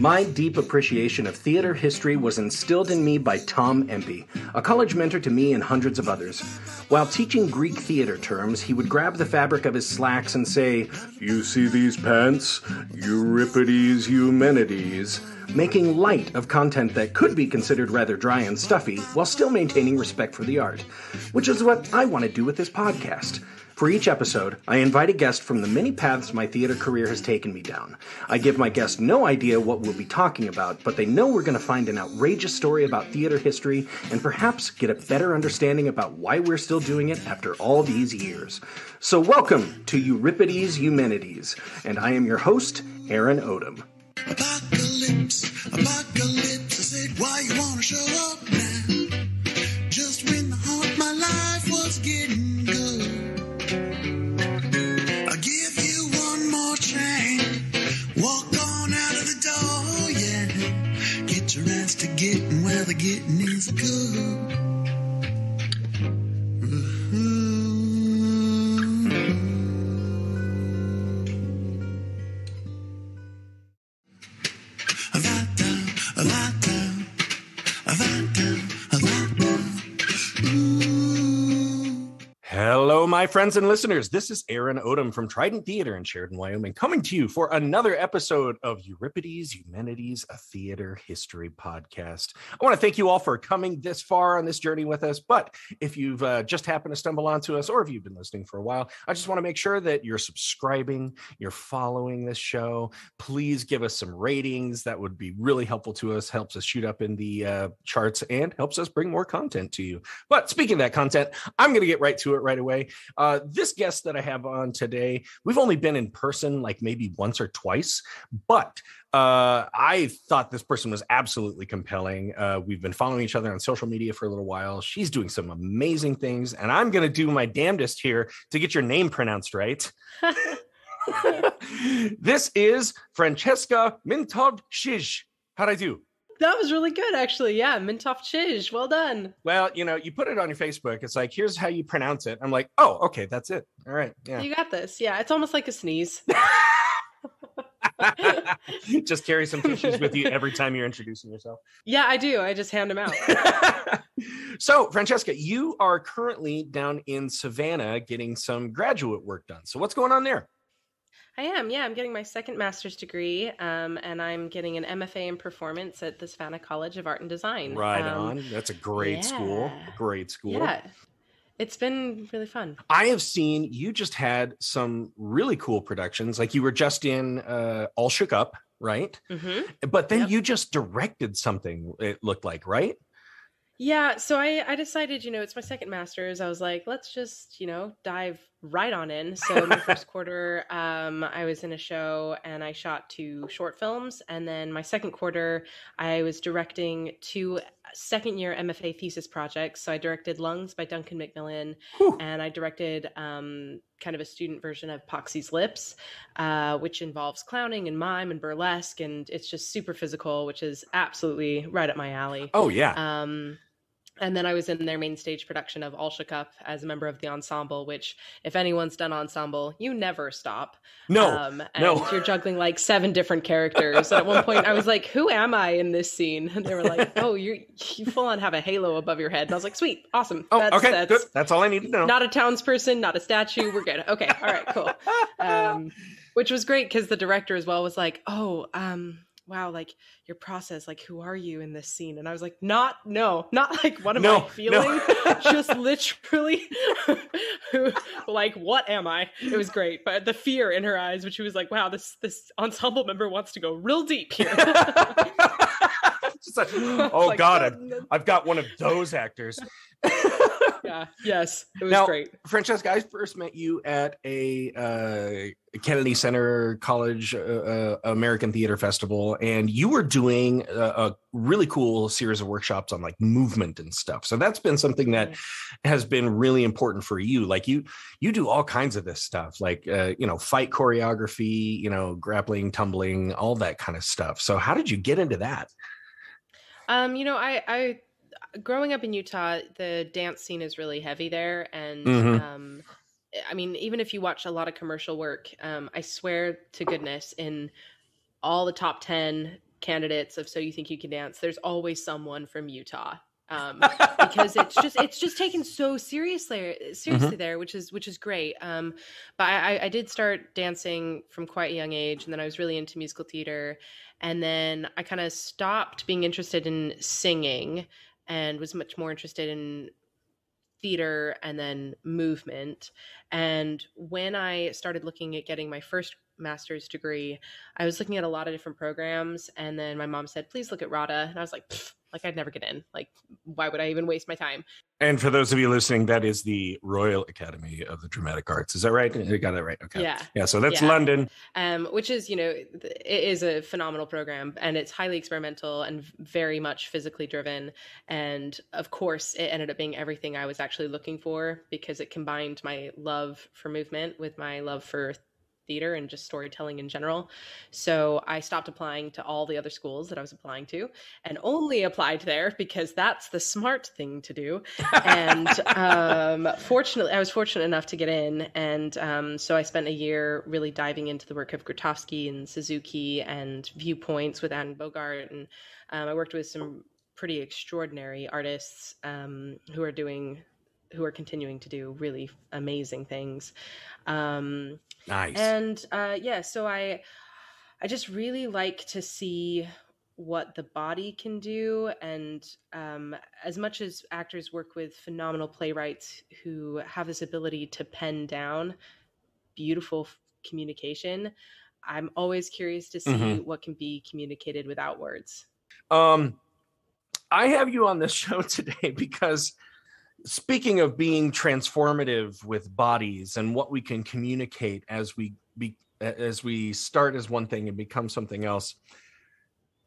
My deep appreciation of theater history was instilled in me by Tom Empey, a college mentor to me and hundreds of others. While teaching Greek theater terms, he would grab the fabric of his slacks and say, You see these pants? Euripides Eumenides. Making light of content that could be considered rather dry and stuffy while still maintaining respect for the art, which is what I want to do with this podcast. For each episode, I invite a guest from the many paths my theater career has taken me down. I give my guest no idea what we'll be talking about, but they know we're going to find an outrageous story about theater history and perhaps get a better understanding about why we're still doing it after all these years. So, welcome to Euripides Eumenides, and I am your host, Aaron Odom. Apocalypse, apocalypse. I said, why you wanna show up getting where the getting is good. Hello, my friends and listeners. This is Aaron Odom from Trident Theater in Sheridan, Wyoming, coming to you for another episode of Euripides Eumenides, a theater history podcast. I want to thank you all for coming this far on this journey with us. But if you've uh, just happened to stumble onto us, or if you've been listening for a while, I just want to make sure that you're subscribing, you're following this show. Please give us some ratings. That would be really helpful to us, helps us shoot up in the uh, charts, and helps us bring more content to you. But speaking of that content, I'm going to get right to it right away. Uh, this guest that I have on today, we've only been in person like maybe once or twice, but uh, I thought this person was absolutely compelling. Uh, we've been following each other on social media for a little while. She's doing some amazing things, and I'm going to do my damnedest here to get your name pronounced right. this is Francesca Mintov Shish. How'd I do? That was really good, actually. Yeah, Mintoff Chiz. Well done. Well, you know, you put it on your Facebook. It's like, here's how you pronounce it. I'm like, oh, okay, that's it. All right. Yeah. You got this. Yeah, it's almost like a sneeze. just carry some tissues with you every time you're introducing yourself. yeah, I do. I just hand them out. so, Francesca, you are currently down in Savannah getting some graduate work done. So, what's going on there? I am. Yeah, I'm getting my second master's degree, um, and I'm getting an MFA in performance at the Savannah College of Art and Design. Right Um, on. That's a great school. Great school. Yeah, it's been really fun. I have seen you just had some really cool productions. Like you were just in uh, All Shook Up, right? hmm But then Yep. you just directed something, it looked like, right? Yeah, so I, I decided, you know, it's my second master's. I was like, let's just, you know, dive right on in. So my first quarter, um, I was in a show and I shot two short films. And then my second quarter, I was directing two second year MFA thesis projects. So I directed Lungs by Duncan Macmillan Whew. and I directed um, kind of a student version of Poxy's Lips, uh, which involves clowning and mime and burlesque. And it's just super physical, which is absolutely right up my alley. Oh, yeah. Um, and then I was in their main stage production of All Shook Up as a member of the ensemble, which, if anyone's done ensemble, you never stop. no. Um, and no. you're juggling like seven different characters. And at one point, I was like, "Who am I in this scene?" And they were like, "Oh, you you full on have a halo above your head." And I was like, "Sweet, awesome. oh, that's, okay. that's good. That's all I need to know. not a townsperson, not a statue. We're good. Okay, all right, cool." um, which was great because the director as well was like, "Oh, um, wow, like your process, like who are you in this scene?" And I was like, "Not, no, not like what am No, I no. feeling? Just literally, like what am I?" It was great, but the fear in her eyes, when she was like, "Wow, this this ensemble member wants to go real deep here." Just like, oh, Like, God. I've, I've got one of those actors. Yeah, yes, it was Now- great. Francesca, I first met you at a uh, Kennedy Center College uh, uh, American Theater Festival, and you were doing a, a really cool series of workshops on like movement and stuff. So that's been something that has been really important for you. Like you, you do all kinds of this stuff, like uh, you know, fight choreography, you know, grappling, tumbling, all that kind of stuff. So how did you get into that? Um, you know, I, I growing up in Utah, the dance scene is really heavy there, and Mhm. um, I mean, even if you watch a lot of commercial work, um, I swear to goodness, in all the top ten candidates of So You Think You Can Dance, there's always someone from Utah. Um, because it's just it's just taken so seriously seriously there, which is which is great. Um, but I, I did start dancing from quite a young age, and then I was really into musical theater, and then I kind of stopped being interested in singing and was much more interested in theater and then movement. And when I started looking at getting my first master's degree, I was looking at a lot of different programs. And then my mom said, please look at RADA. And I was like, "Pfft, like I'd never get in. Like, why would I even waste my time? And for those of you listening, that is the Royal Academy of the Dramatic Arts. Is that right? I got that right. Okay. Yeah. Yeah. So that's Yeah. London. um, which is you know it is a phenomenal program and it's highly experimental and very much physically driven and of course it ended up being everything i was actually looking for because it combined my love for movement with my love for theater and just storytelling in general. So i stopped applying to all the other schools that i was applying to and only applied there because that's the smart thing to do. And um, fortunately, I was fortunate enough to get in, and um, so I spent a year really diving into the work of Grotowski and Suzuki and viewpoints with Anne Bogart, and um, I worked with some pretty extraordinary artists um, who are doing, who are continuing to do really amazing things. Um, nice. and uh, yeah, so I, I just really like to see what the body can do, and um, as much as actors work with phenomenal playwrights who have this ability to pen down beautiful f- communication, I'm always curious to see Mhm. what can be communicated without words. Um, I have you on this show today because speaking of being transformative with bodies and what we can communicate as we be as we start as one thing and become something else,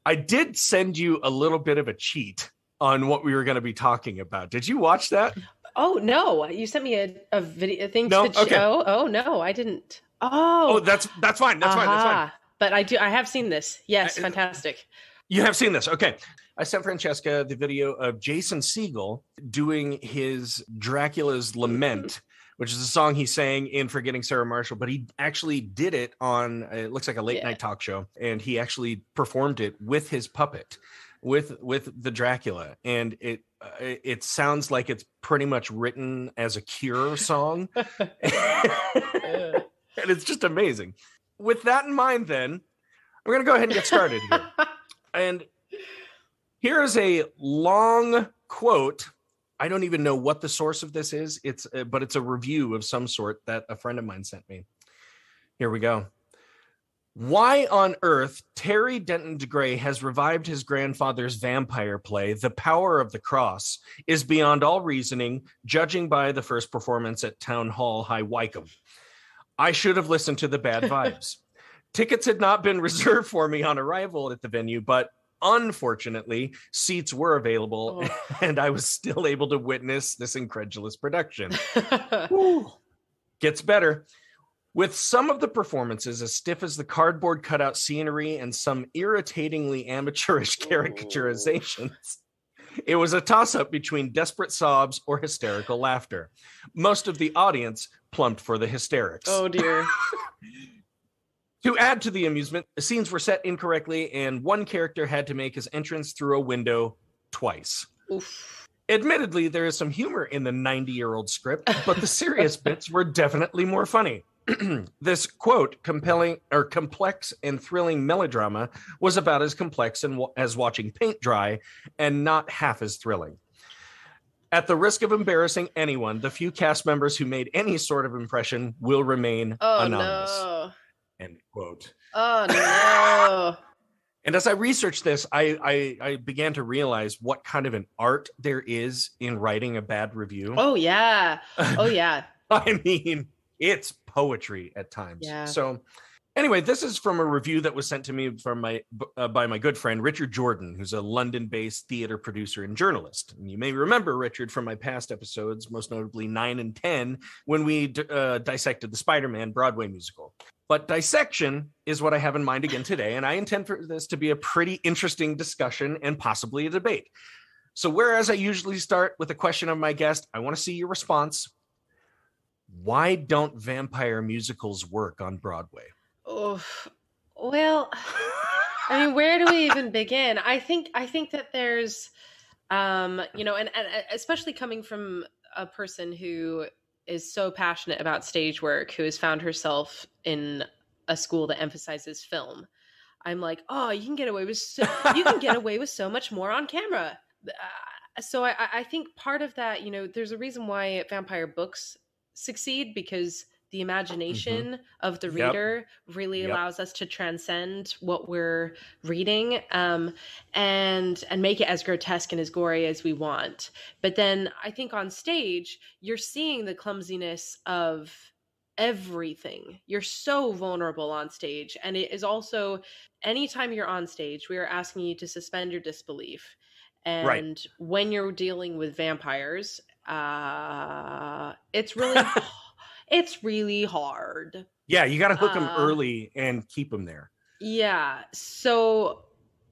I did send you a little bit of a cheat on what we were going to be talking about. Did you watch that? Oh no! You sent me a, a video thing No? to Okay. show. Oh no, I didn't. Oh, Oh, that's that's fine. That's fine. That's fine. But I do. I have seen this. Yes, Uh, fantastic. You have seen this. Okay. I sent Francesca the video of Jason Segel doing his Dracula's Lament, which is a song he sang in Forgetting Sarah Marshall, but he actually did it on it looks like a late Yeah. night talk show and he actually performed it with his puppet with with the Dracula and it uh, it sounds like it's pretty much written as a cure song. and it's just amazing. With that in mind then, we're going to go ahead and get started here. And here is a long quote. I don't even know what the source of this is. It's uh, but it's a review of some sort that a friend of mine sent me. Here we go. Why on earth Terry Denton DeGray has revived his grandfather's vampire play, The Power of the Cross, is beyond all reasoning, judging by the first performance at Town Hall High Wycombe. I should have listened to the bad vibes. Tickets had not been reserved for me on arrival at the venue, but unfortunately, seats were available, Oh. and I was still able to witness this incredulous production. Gets better. With some of the performances as stiff as the cardboard cutout scenery and some irritatingly amateurish caricaturizations, it was a toss up between desperate sobs or hysterical laughter. Most of the audience plumped for the hysterics. oh dear. To add to the amusement, the scenes were set incorrectly, and one character had to make his entrance through a window twice. Oof. Admittedly, there is some humor in the 90 year old script, but the serious bits were definitely more funny. this quote, compelling or complex and thrilling melodrama, was about as complex and as watching paint dry and not half as thrilling. At the risk of embarrassing anyone, the few cast members who made any sort of impression will remain Oh anonymous. no. End quote. Oh no. And as I researched this, I, I I began to realize what kind of an art there is in writing a bad review. Oh yeah. Oh yeah. I mean, it's poetry at times. Yeah. So, anyway, this is from a review that was sent to me from my uh, by my good friend Richard Jordan, who's a London-based theater producer and journalist. And you may remember Richard from my past episodes, most notably nine and ten, when we d- uh, dissected the Spider-Man Broadway musical. But dissection is what I have in mind again today, and I intend for this to be a pretty interesting discussion and possibly a debate. So, whereas I usually start with a question of my guest, I want to see your response. Why don't vampire musicals work on Broadway? Oh. Well, I mean, where do we even begin? I think I think that there's um, you know, and, and especially coming from a person who is so passionate about stage work, who has found herself in a school that emphasizes film. I'm like, oh, you can get away with so, you can get away with so much more on camera. Uh, so I, I think part of that, you know, there's a reason why vampire books succeed because the imagination mm-hmm. of the Yep. reader really Yep. allows us to transcend what we're reading um, and and make it as grotesque and as gory as we want. But then I think on stage, you're seeing the clumsiness of everything. You're so vulnerable on stage. And it is also anytime you're on stage, we are asking you to suspend your disbelief. And Right. when you're dealing with vampires, uh it's really it's really hard. Yeah, you got to hook them Uh, early and keep them there. Yeah. So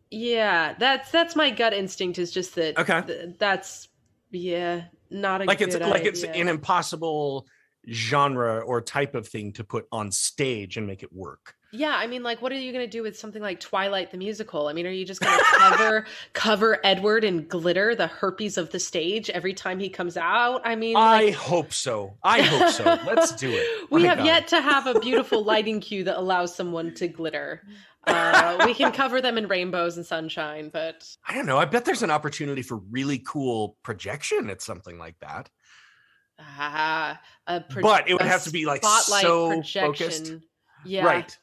yeah, that's that's my gut instinct is just that Okay. th- that's yeah, not a Like it's good like it's an impossible genre or type of thing to put on stage and make it work. Yeah, I mean, like, what are you going to do with something like Twilight the musical? I mean, are you just going to cover cover Edward in glitter, the herpes of the stage, every time he comes out? I mean, I like, hope so. I hope so. Let's do it. we My have God. yet to have a beautiful lighting cue that allows someone to glitter. Uh, we can cover them in rainbows and sunshine, but I don't know. I bet there's an opportunity for really cool projection at something like that. ah, a pro- But it would have to be, like, spotlight so projection. focused. Yeah, Right.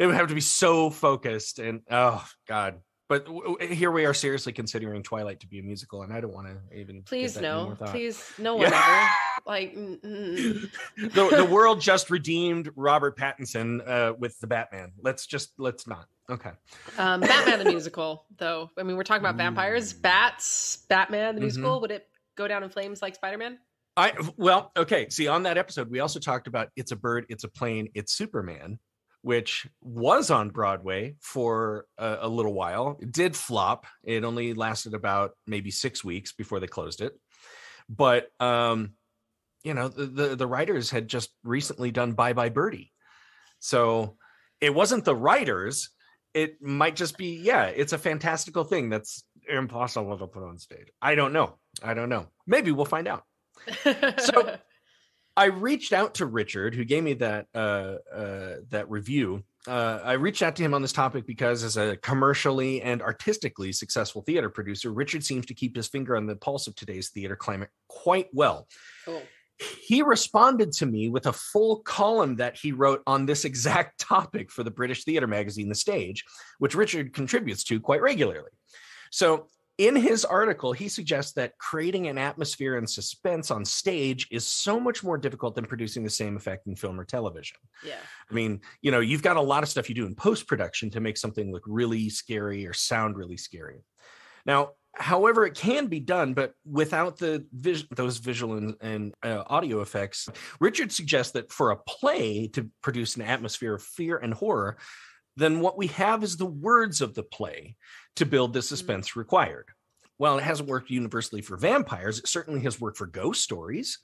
It would have to be so focused and oh god. But w- w- here we are seriously considering Twilight to be a musical, and I don't want to even. Please no, please no Yeah. ever. Like, mm, mm. the the world just redeemed Robert Pattinson uh, with the Batman. Let's just let's not. Okay. Um, Batman the musical, though. I mean, we're talking about vampires, bats, Batman the musical. Would it go down in flames like Spider Man? I well, okay. See, on that episode, we also talked about "It's a Bird, It's a Plane, It's Superman," which was on Broadway for a, a little while. It did flop. It only lasted about maybe six weeks before they closed it. But um, you know, the the, the writers had just recently done "Bye Bye Birdie," so it wasn't the writers. It might just be, yeah, it's a fantastical thing that's impossible to put on stage. I don't know. I don't know. Maybe we'll find out. So- I reached out to Richard, who gave me that uh, uh, that review. Uh, I reached out to him on this topic because, as a commercially and artistically successful theater producer, Richard seems to keep his finger on the pulse of today's theater climate quite well. cool. He responded to me with a full column that he wrote on this exact topic for the British theater magazine, The Stage, which Richard contributes to quite regularly. So, in his article, he suggests that creating an atmosphere and suspense on stage is so much more difficult than producing the same effect in film or television. Yeah. I mean, you know, you've got a lot of stuff you do in post production to make something look really scary or sound really scary. Now, however, it can be done, but without the vis- those visual and, and uh, audio effects, Richard suggests that for a play to produce an atmosphere of fear and horror, then what we have is the words of the play to build the mm-hmm. suspense required. While it hasn't worked universally for vampires, it certainly has worked for ghost stories.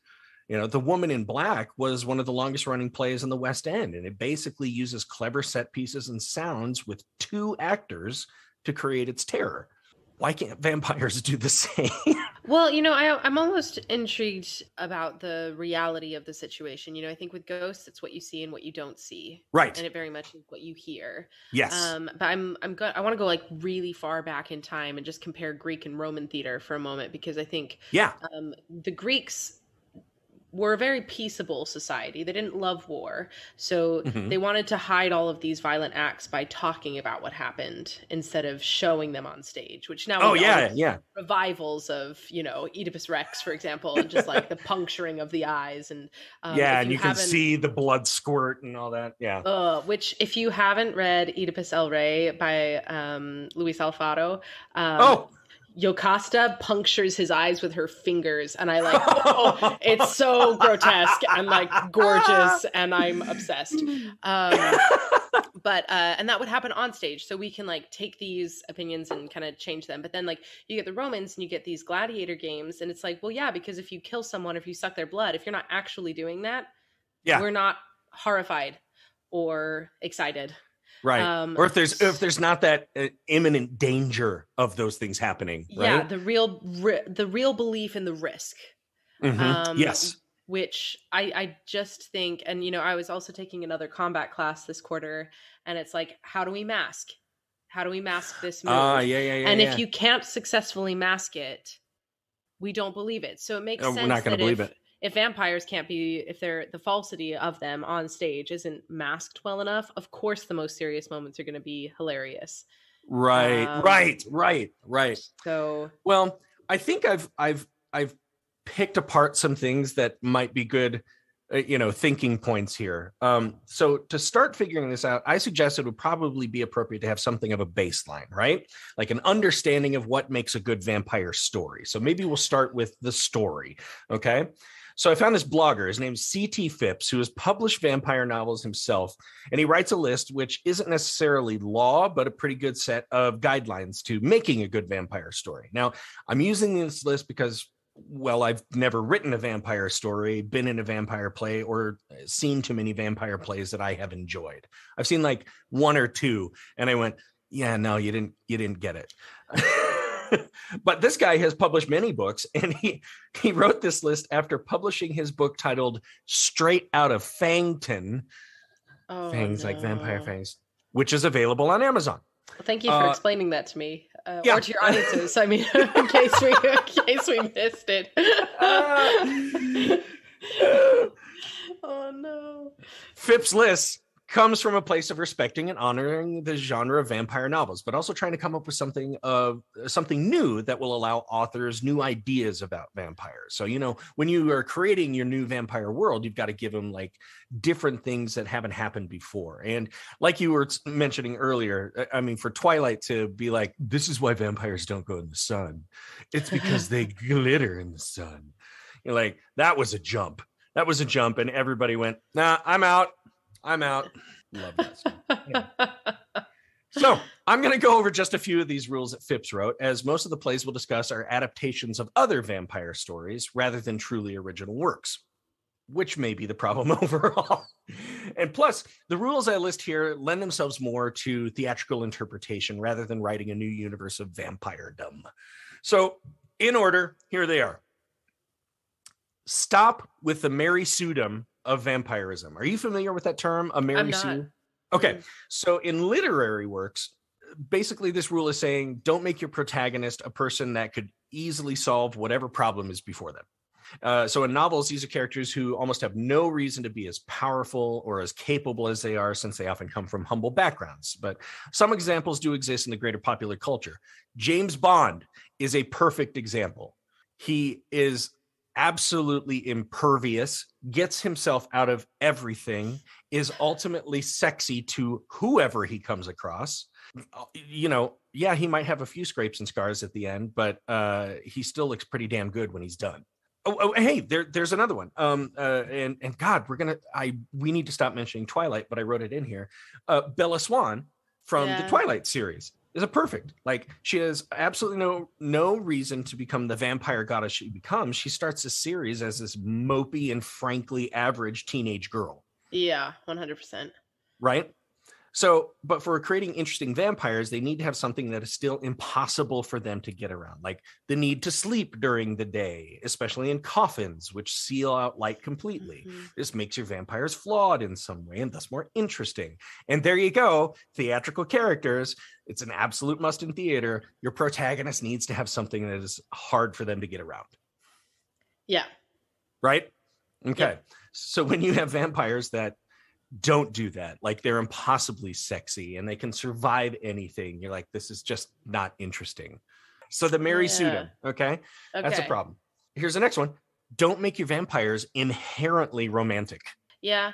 You know, The Woman in Black was one of the longest running plays in the West End, and it basically uses clever set pieces and sounds with two actors to create its terror. Why can't vampires do the same? Well, you know, I, I'm almost intrigued about the reality of the situation. You know, I think with ghosts, it's what you see and what you don't see, right. and it very much is what you hear. Yes. Um, but I'm I'm go- I want to go like really far back in time and just compare Greek and Roman theater for a moment because I think yeah. um, the Greeks were a very peaceable society. They didn't love war. So Mhm. they wanted to hide all of these violent acts by talking about what happened instead of showing them on stage, which now Oh, yeah. Yeah. revivals of, you know, Oedipus Rex, for example, and just like the puncturing of the eyes. And um, yeah. And you can see the blood squirt and all that. Yeah. uh, which, if you haven't read Oedipus El Rey by um, Luis Alfaro, um, oh, Yocasta punctures his eyes with her fingers, and I like, oh, it's so grotesque and like gorgeous, and I'm obsessed. Um, but uh, and that would happen on stage, so we can like take these opinions and kind of change them. But then like you get the Romans and you get these gladiator games, and it's like, well, yeah, because if you kill someone, if you suck their blood, if you're not actually doing that, Yeah. we're not horrified or excited. Right Um, or if there's if there's not that uh, imminent danger of those things happening Yeah, the real ri- the real belief in the risk. Mhm. Um, yes which I I just think, and you know, I was also taking another combat class this quarter, and it's like, how do we mask? How do we mask this move? ah yeah yeah yeah and yeah. if you can't successfully mask it, we don't believe it. So it makes Oh, we're not gonna believe if, it. If vampires can't be, if they're the falsity of them on stage isn't masked well enough, of course the most serious moments are going to be hilarious. right um, right right right So Well, I think I've I've I've picked apart some things that might be good, uh, you know, thinking points here. Um, so to start figuring this out, I suggest it would probably be appropriate to have something of a baseline, right? Like an understanding of what makes a good vampire story. So maybe we'll start with the story, okay? So I found this blogger. His name's CT Phipps, who has published vampire novels himself, and he writes a list which isn't necessarily law, but a pretty good set of guidelines to making a good vampire story. Now, I'm using this list because, well, I've never written a vampire story, been in a vampire play, or seen too many vampire plays that I have enjoyed. I've seen like one or two, and I went, "Yeah, no, you didn't, you didn't get it." but this guy has published many books, and he he wrote this list after publishing his book titled "Straight Out of Fangton," oh, fangs like vampire no. fangs, which is available on Amazon. Thank you for Uh, explaining that to me, uh, yeah. or to your audiences. I mean, in case we in case we missed it. oh no! Phipps' list comes from a place of respecting and honoring the genre of vampire novels, but also trying to come up with something of something new that will allow authors new ideas about vampires. So, you know, when you are creating your new vampire world, you've got to give them like different things that haven't happened before. And like you were mentioning earlier, I- mean, for Twilight to be like, this is why vampires don't go in the sun. It's because they glitter in the sun. You're like, that was a jump. That was a jump. And everybody went, nah, I'm out. I'm out. Love that. stuff. So I'm going to go over just a few of these rules that Phipps wrote, as most of the plays we'll discuss are adaptations of other vampire stories rather than truly original works, which may be the problem overall. and plus, the rules I list here lend themselves more to theatrical interpretation rather than writing a new universe of vampiredom. So, in order, here they are. Stop with the Mary Sudom of vampirism. Are you familiar with that term, a Mary. Sue? Okay. So in literary works, basically this rule is saying don't make your protagonist a person that could easily solve whatever problem is before them. Uh, so in novels, these are characters who almost have no reason to be as powerful or as capable as they are, since they often come from humble backgrounds. But some examples do exist in the greater popular culture. James Bond is a perfect example. He is absolutely impervious, gets himself out of everything, is ultimately sexy to whoever he comes across. You know, yeah, he might have a few scrapes and scars at the end, but uh, he still looks pretty damn good when he's done. Oh, oh hey, there, there's another one. Um, uh, and and God, we're gonna, I we need to stop mentioning Twilight, but I wrote it in here. Uh, Bella Swan from the Twilight series is a perfect. Like she has absolutely no no reason to become the vampire goddess she becomes. She starts the series as this mopey and frankly average teenage girl Yeah, one hundred percent. right? So, but for creating interesting vampires, they need to have something that is still impossible for them to get around, like the need to sleep during the day, especially in coffins, which seal out light completely. Mm-hmm. This makes your vampires flawed in some way and thus more interesting. And there you go, theatrical characters. It's an absolute must in theater. Your protagonist needs to have something that is hard for them to get around Yeah, right? Okay. So when you have vampires that don't do that, like they're impossibly sexy and they can survive anything, you're like, this is just not interesting. So the Mary Yeah. Okay? okay. That's a problem. Here's the next one. Don't make your vampires inherently romantic. Yeah,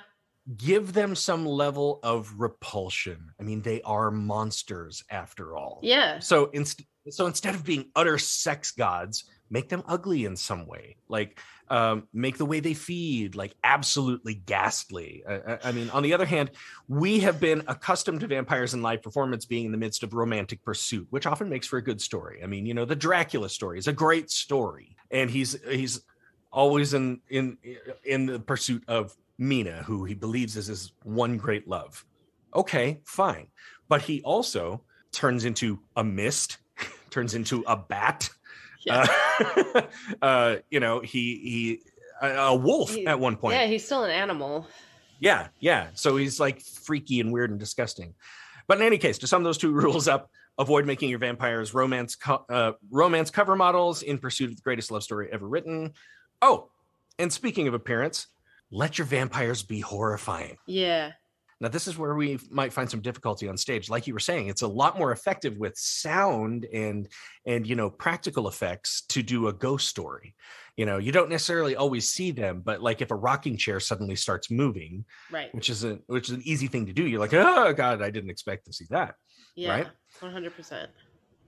Give them some level of repulsion. I mean, they are monsters after all. yeah, So inst- so instead of being utter sex gods, make them ugly in some way. Like um, make the way they feed like absolutely ghastly. I, I- mean, on the other hand, we have been accustomed to vampires in live performance being in the midst of romantic pursuit, which often makes for a good story. I mean, you know, the Dracula story is a great story, and he's he's always in in in the pursuit of Mina, who he believes is his one great love. Okay, fine. But he also turns into a mist, turns into a bat. Yeah. Uh, uh, you know, he he a, wolf He- at one point. Yeah, he's still an animal. Yeah, yeah. So he's like freaky and weird and disgusting. But in any case, to sum those two rules up, avoid making your vampires romance co- uh, romance cover models in pursuit of the greatest love story ever written. Oh, and speaking of appearance, let your vampires be horrifying. Yeah. Now, this is where we might find some difficulty on stage. Like you were saying, it's a lot more effective with sound and and you know practical effects to do a ghost story. You know, you don't necessarily always see them, but like if a rocking chair suddenly starts moving, Right. which is a which is an easy thing to do, you're like, oh god, I didn't expect to see that. Yeah. right? One hundred percent.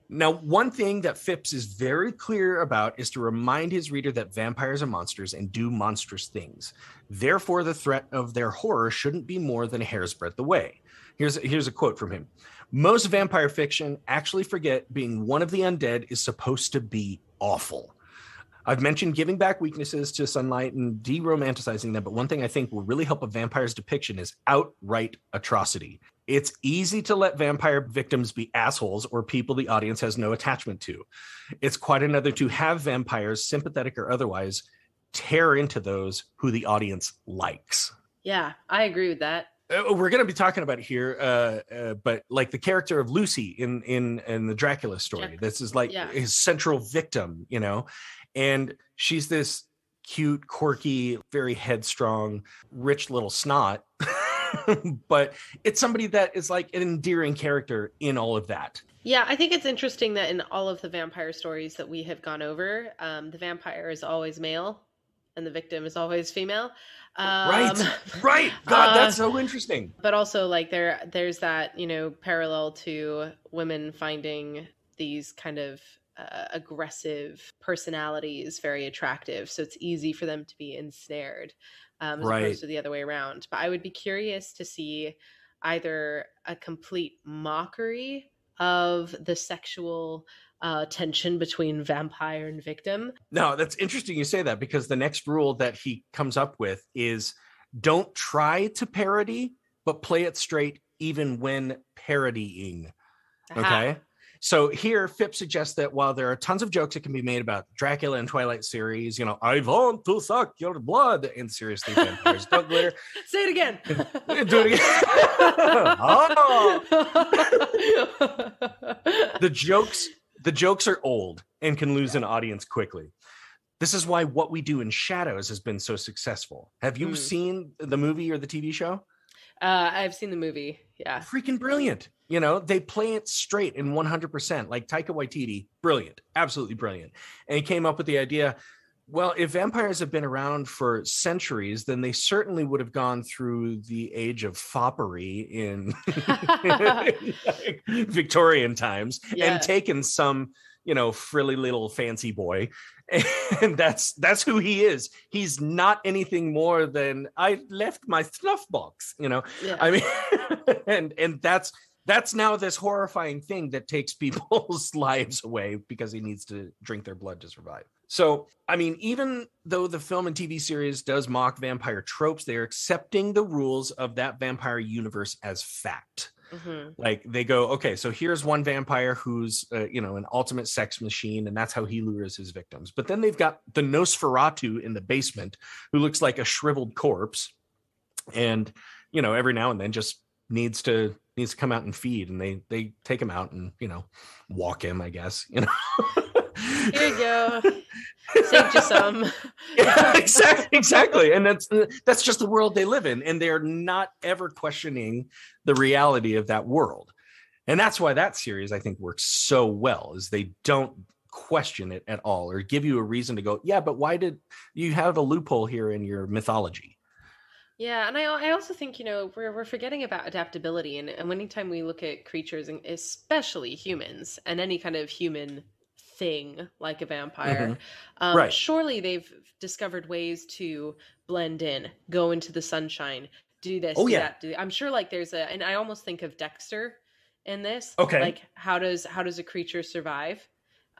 Now, one thing that Phipps is very clear about is to remind his reader that vampires are monsters and do monstrous things. Therefore, the threat of their horror shouldn't be more than a hair's breadth away. Here's, here's a quote from him Most vampire fiction actually forget being one of the undead is supposed to be awful. I've mentioned giving back weaknesses to sunlight and de romanticizing them, but one thing I think will really help a vampire's depiction is outright atrocity. It's easy to let vampire victims be assholes or people the audience has no attachment to. It's quite another to have vampires, sympathetic or otherwise, tear into those who the audience likes. Yeah, I agree with that. Uh, we're going to be talking about it here, uh, uh, but like the character of Lucy in in in the Dracula story, Yeah. this is like Yeah. his central victim, you know, and she's this cute, quirky, very headstrong, rich little snot. but it's somebody that is like an endearing character in all of that. Yeah, I think it's interesting that in all of the vampire stories that we have gone over, um, the vampire is always male and the victim is always female. Um, right, right. God, uh, that's so interesting. But also, like there, there's that you know parallel to women finding these kind of uh, aggressive personalities very attractive, so it's easy for them to be ensnared, um, as Right. opposed to the other way around. But I would be curious to see either a complete mockery of the sexual uh, tension between vampire and victim. No, that's interesting you say that because the next rule that he comes up with is don't try to parody, but play it straight even when parodying. Aha. Okay. So here, Phipps suggests that while there are tons of jokes that can be made about Dracula and Twilight series, you know, I want to suck your blood, and seriously, vampires don't glitter. Say it again. Do it again. Oh. the jokes the jokes are old and can lose an audience quickly this is why what we do in shadows has been so successful have you Mm. seen the movie or the tv show Uh, I've seen the movie. Yeah. freaking brilliant you know they play it straight and 100% like taika waititi brilliant absolutely brilliant. And he came up with the idea well if vampires have been around for centuries then they certainly would have gone through the age of foppery in like victorian times Yeah. and taken some you know frilly little fancy boy. And that's that's who he is. He's not anything more than i left my snuff box you know? Yeah. I mean, and and that's that's now this horrifying thing that takes people's lives away because he needs to drink their blood to survive. So, I mean, even though the film and TV series does mock vampire tropes, they're accepting the rules of that vampire universe as fact. Mhm. Like they go, okay, so here's one vampire who's, uh, you know, an ultimate sex machine, and that's how he lures his victims. But then they've got the Nosferatu in the basement, who looks like a shriveled corpse, and you know, every now and then just needs to needs to come out and feed, and they they take him out and you know, walk him, I guess, you know. Here you go. Saved you some. yeah, exactly, exactly, and that's that's just the world they live in, and they're not ever questioning the reality of that world, and that's why that series I think works so well is they don't question it at all or give you a reason to go, yeah, but why did you have a loophole here in your mythology? Yeah, and I I also think you know we're we're forgetting about adaptability, and and anytime we look at creatures, and especially humans, and any kind of human thing like a vampire, um, Right. surely they've discovered ways to blend in, go into the sunshine, do this, Oh, do yeah. that. Do, I'm sure like there's a, and I almost think of Dexter in this. Okay. like how does how does a creature survive?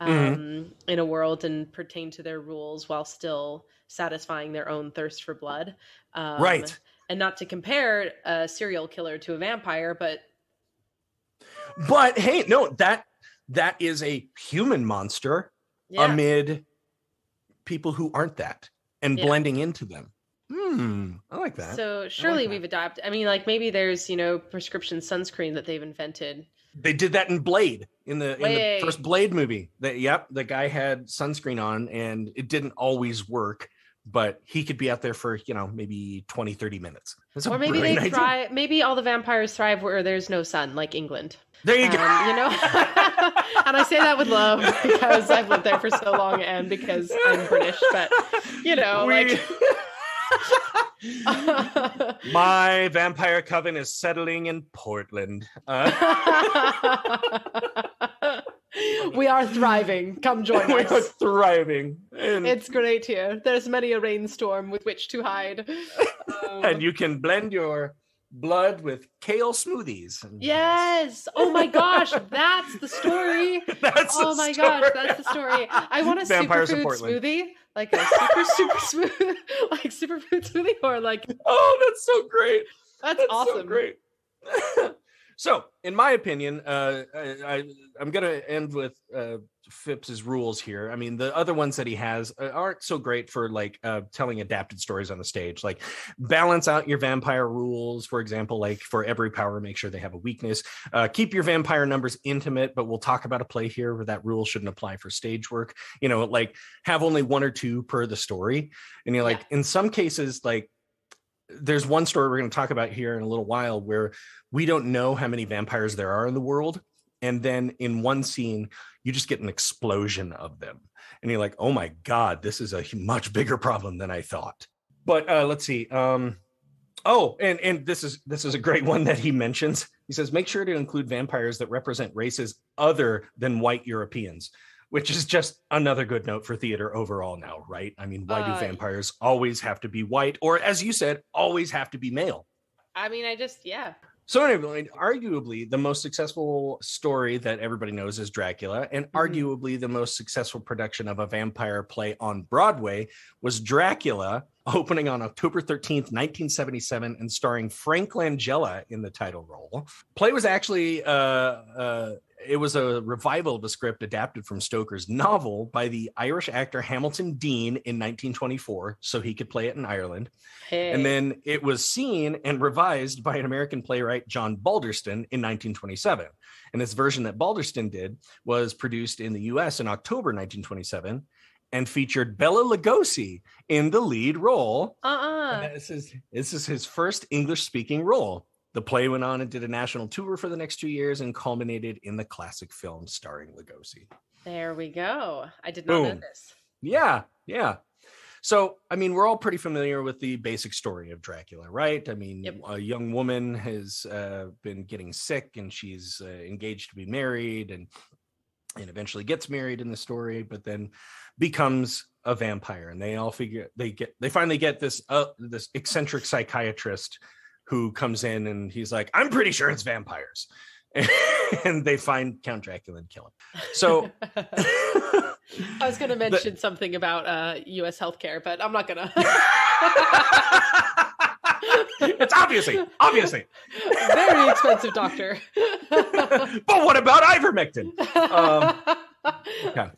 Mhm. Um, in a world and pertain to their rules while still satisfying their own thirst for blood. Um, right. And not to compare a serial killer to a vampire, but But hey, no, that that is a human monster yeah. amid people who aren't that and Yeah. blending into them. Hmm, I like that. So surely that. we've adopted. I mean, like maybe there's you know prescription sunscreen that they've invented. They did that in Blade in the in the first Blade movie. That yep, the guy had sunscreen on and it didn't always work, but he could be out there for, you know, maybe 20 30 minutes. That's Or maybe they thrive. Maybe all the vampires thrive where there's no sun, like England. There you Um, go. you know, and I say that with love because I've lived there for so long and because I'm British. But you know, We- like My vampire coven is settling in Portland. Uh, we are thriving. Come join us. we are thriving. And, It's great here. There's many a rainstorm with which to hide. Um, and you can blend your blood with kale smoothies. And yes. Oh my gosh, that's the story. That's oh the my story. gosh, that's the story. I want a Vampires in superfood smoothie, like a super super smooth, like superfood smoothie, or like Oh, that's so great. that's, That's awesome. so great. so, in my opinion, uh, I, I, I'm going to end with uh, Phipps's rules here. I mean, the other ones that he has uh, aren't so great for like uh, telling adapted stories on the stage. Like, balance out your vampire rules. For example, like for every power, make sure they have a weakness. Uh, keep your vampire numbers intimate, but we'll talk about a play here where that rule shouldn't apply for stage work. You know, like have only one or two per the story. And you're like, Yeah. in some cases, like there's one story we're going to talk about here in a little while where we don't know how many vampires there are in the world and then in one scene you just get an explosion of them. And you're like oh my god this is a much bigger problem than i thought. But uh let's see um oh and and this is this is a great one that he mentions. He says make sure to include vampires that represent races other than white europeans which is just another good note for theater overall now right? I mean why Uh, do vampires always have to be white or as you said always have to be male? I mean, I just yeah. So anyway, arguably the most successful story that everybody knows is Dracula, and Mhm. arguably the most successful production of a vampire play on Broadway was Dracula, opening on October 13th, 1977, and starring Frank Langella in the title role. Play was actually uh, uh, it was a revival of a script adapted from Stoker's novel by the Irish actor Hamilton Deane in 1924, so he could play it in Ireland. Hey. And then it was seen and revised by an American playwright, John Balderston, in 1927. And this version that Balderston did was produced in the US in October 1927 and featured Bela Lugosi in the lead role. uh-uh. This is this is his first English speaking role. The play went on and did a national tour for the next two years and culminated in the classic film starring Lugosi. There we go. I did not know this. Yeah, yeah. So, I mean, we're all pretty familiar with the basic story of Dracula, right? I mean, Yep. a young woman has uh, been getting sick and she's uh, engaged to be married and and eventually gets married in the story, but then becomes a vampire. And they all figure they get they finally get this uh, this eccentric psychiatrist who comes in and he's like, "I'm pretty sure it's vampires." and they find Count Dracula and kill him. So I was going to mention something about uh, U.S. healthcare, but I'm not going to. it's obviously, obviously. Very expensive doctor. but what about ivermectin? Um, okay.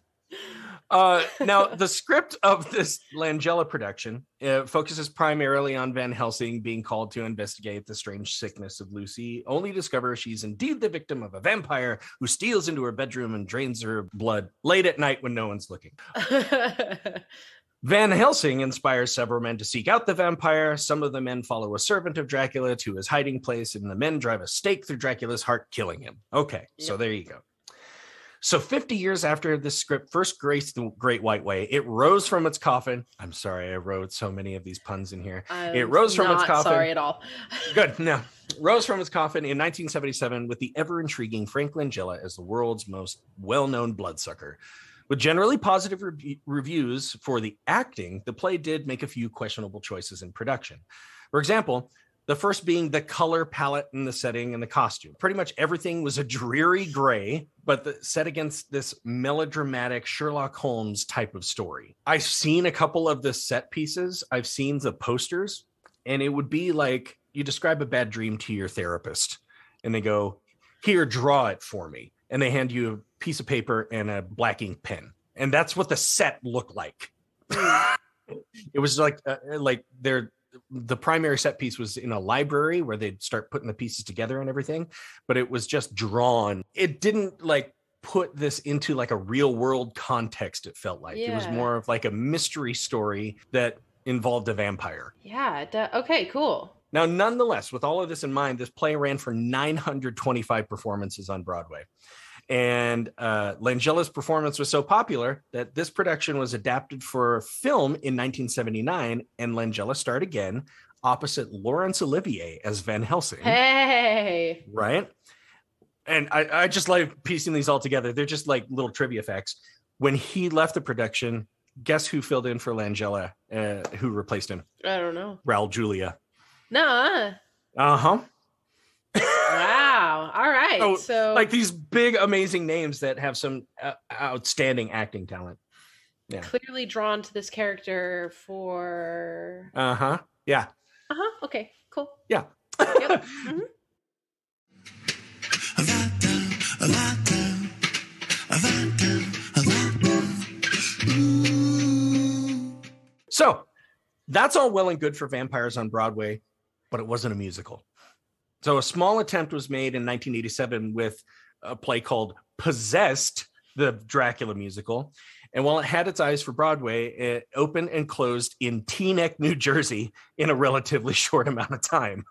Uh, now, the script of this Langella production uh, focuses primarily on Van Helsing being called to investigate the strange sickness of Lucy, only to discover she's indeed the victim of a vampire who steals into her bedroom and drains her blood late at night when no one's looking. Van Helsing inspires several men to seek out the vampire. Some of the men follow a servant of Dracula to his hiding place, and the men drive a stake through Dracula's heart, killing him. Okay, so there you go. So 50 years after this script first graced the Great White Way, it rose from its coffin. I'm sorry, I wrote so many of these puns in here. It I'm rose from its coffin. Sorry at all. Good. No. Rose from its coffin in 1977 with the ever intriguing Frank Langella as the world's most well known bloodsucker. With generally positive re- reviews for the acting, the play did make a few questionable choices in production. For example, the first being the color palette and the setting and the costume. Pretty much everything was a dreary gray, but the, set against this melodramatic Sherlock Holmes type of story. I've seen a couple of the set pieces, I've seen the posters, and it would be like you describe a bad dream to your therapist, and they go, "Here, draw it for me," and they hand you a piece of paper and a black ink pen, and that's what the set looked like. it was like uh, like they're the primary set piece was in a library where they'd start putting the pieces together and everything but it was just drawn it didn't like put this into like a real world context it felt like it was more of like a mystery story that involved a vampire Yeah. okay. Cool. now nonetheless with all of this in mind this play ran for 925 performances on broadway and uh, Langella's performance was so popular that this production was adapted for film in 1979, and Langella starred again opposite Laurence Olivier as Van Helsing. Hey. Right. And I, I just like piecing these all together. They're just like little trivia facts. When he left the production, guess who filled in for Langella, uh, who replaced him? I don't know. Raul Julia. Nah. Uh huh. Wow. All right. Oh, so like these big, amazing names that have some uh, outstanding acting talent. yeah. clearly drawn to this character for. Uh huh. Yeah. Uh huh. Okay. Cool. Yeah. Yep. Mhm. Ooh. So that's all well and good for vampires on Broadway, but it wasn't a musical. So a small attempt was made in 1987 with a play called Possessed, the Dracula musical. And while it had its eyes for Broadway, it opened and closed in Teaneck, New Jersey, in a relatively short amount of time.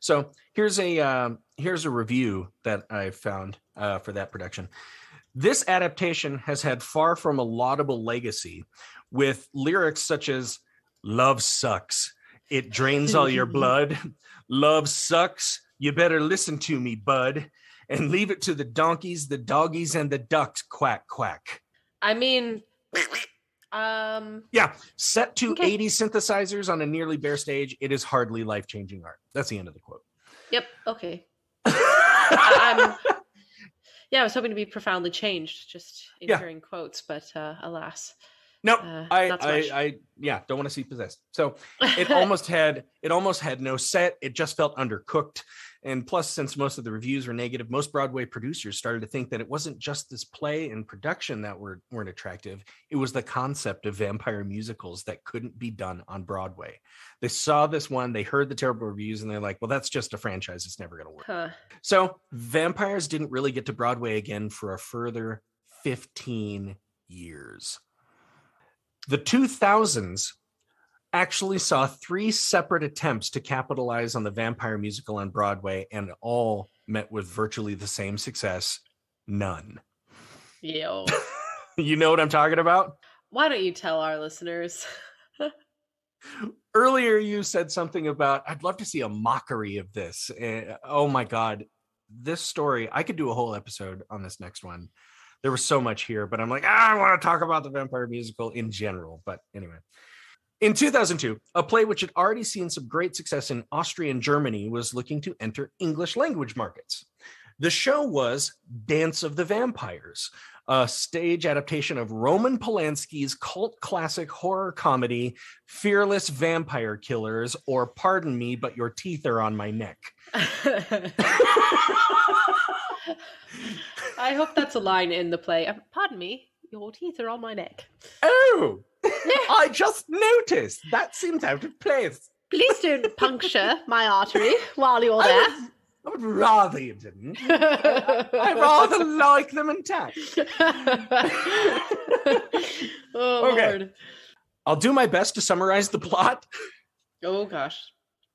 So here's a um, here's a review that I found uh, for that production. This adaptation has had far from a laudable legacy, with lyrics such as "Love sucks, it drains all your blood. Love sucks, you better listen to me, bud, and leave it to the donkeys, the doggies, and the ducks. Quack quack." I mean, um, Yeah, set to Okay. 80 synthesizers on a nearly bare stage, it is hardly life changing art. That's the end of the quote. yep. Okay. I'm, yeah, I was hoping to be profoundly changed just in Yeah. hearing quotes, but uh, alas, Nope. uh, I, I. I, yeah, don't want to see possessed. So it almost had, it almost had no set. It just felt undercooked. And plus, since most of the reviews were negative, most Broadway producers started to think that it wasn't just this play and production that were weren't attractive. It was the concept of vampire musicals that couldn't be done on Broadway. They saw this one, they heard the terrible reviews, and they're like, "Well, that's just a franchise. It's never going to work." Huh. So vampires didn't really get to Broadway again for a further 15 years. The 2000s actually saw three separate attempts to capitalize on the vampire musical on Broadway, and all met with virtually the same success none. Yo. You know what I'm talking about? Why don't you tell our listeners? Earlier, you said something about, I'd love to see a mockery of this. Eh, oh my God. This story, I could do a whole episode on this next one. There was so much here, but I'm like, ah, I want to talk about the vampire musical in general. But anyway, in 2002, a play which had already seen some great success in Austria and Germany was looking to enter English language markets. The show was Dance of the Vampires, a stage adaptation of Roman Polanski's cult classic horror comedy, Fearless Vampire Killers, or Pardon Me, but Your Teeth Are on My Neck. I hope that's a line in the play. Um, Pardon me, your teeth are on my neck. Oh, I just noticed. That seems out of place. Please don't puncture my artery while you're I there. would, I would rather you didn't. I rather like them intact. oh Okay. lord. I'll do my best to summarize the plot. Oh gosh.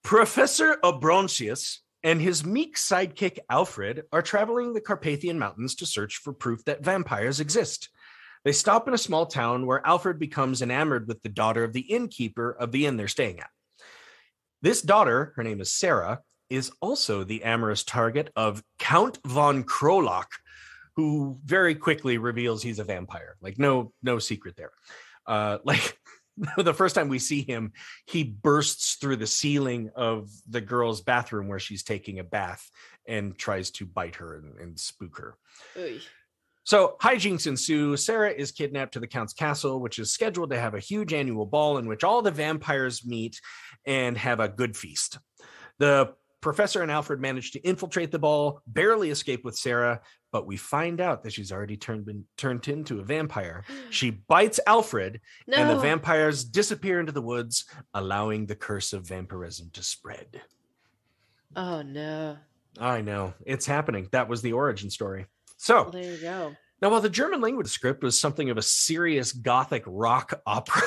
Professor Abronsius and his meek sidekick Alfred are traveling the Carpathian Mountains to search for proof that vampires exist. They stop in a small town where Alfred becomes enamored with the daughter of the innkeeper of the inn they're staying at. This daughter, her name is Sarah, is also the amorous target of Count von Krolock, who very quickly reveals he's a vampire. Like no no secret there. Uh like the first time we see him, he bursts through the ceiling of the girl's bathroom where she's taking a bath and tries to bite her and, and spook her. Oy. So hijinks ensue. Sarah is kidnapped to the Count's castle, which is scheduled to have a huge annual ball in which all the vampires meet and have a good feast. The professor and Alfred manage to infiltrate the ball, barely escape with Sarah, but we find out that she's already turned been, turned into a vampire. She bites Alfred, No. and the vampires disappear into the woods, allowing the curse of vampirism to spread. oh no. I know it's happening. That was the origin story. So There you go. now, while the German language script was something of a serious gothic rock opera,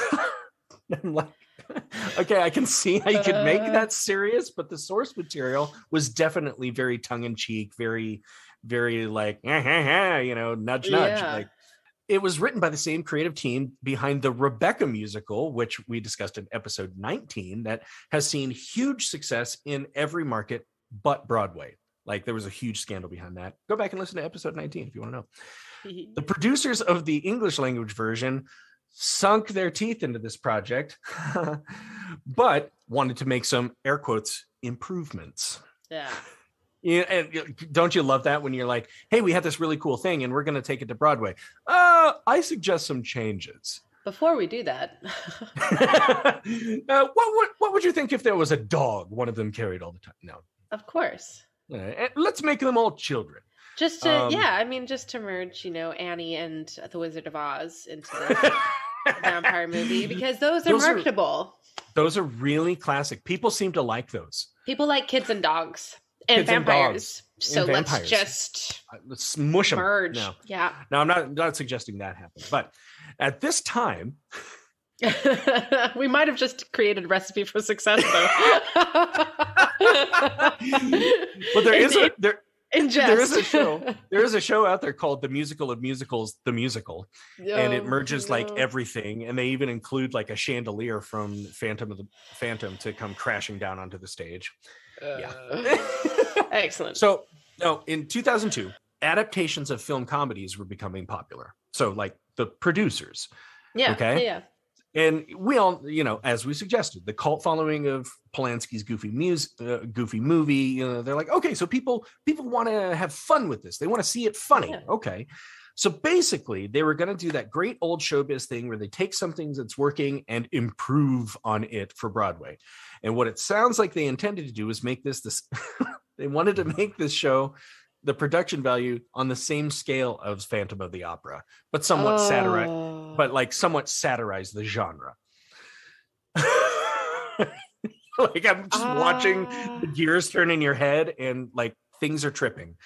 I'm like, okay, I can see how you could make Uh. that serious, but the source material was definitely very tongue in cheek, very, very like, "Eh, eh, eh," you know, nudge, nudge. Yeah. Like it was written by the same creative team behind the Rebecca musical, which we discussed in episode 19, that has seen huge success in every market but Broadway. Like there was a huge scandal behind that. Go back and listen to episode 19 if you want to know. The producers of the English language version sunk their teeth into this project, but wanted to make some air quotes improvements. yeah. Yeah, and don't you love that when you're like, "Hey, we have this really cool thing, and we're going to take it to Broadway." Uh, I suggest some changes. Before we do that, uh, what would what would you think if there was a dog one of them carried all the time? No, of course. Uh, let's make them all children. Just to Um, yeah, I mean just to merge, you know, Annie and the Wizard of Oz into the vampire movie because those are Those are- marketable. Those are really classic. People seem to like those. People like kids and dogs and Kids and vampires. so and let's just Uh, Let's smush them. merge. No, Yeah. no, I'm not not suggesting that happen. But at this time, we might have just created a recipe for success though. but there is a there there is a show. there is a show out there called The Musical of Musicals, The Musical, and it Oh, merges like everything, and they even include like a chandelier from Phantom of the Phantom to come crashing down onto the stage. Yeah. Excellent. So, no, in 2002, adaptations of film comedies were becoming popular. So, like the producers, yeah. okay. Yeah. and we all, you know, as we suggested, the cult following of Polanski's Goofy Muse, uh, Goofy movie. You know, they're like, okay, so people people want to have fun with this. They want to see it funny. Yeah. Okay. So basically, they were going to do that great old showbiz thing where they take something that's working and improve on it for Broadway. And what it sounds like they intended to do is make this this. they wanted to make this show the production value on the same scale of Phantom of the Opera, but somewhat satirize, Oh. but like somewhat satirize the genre. like I'm just watching Ah. the gears turn in your head and like things are tripping.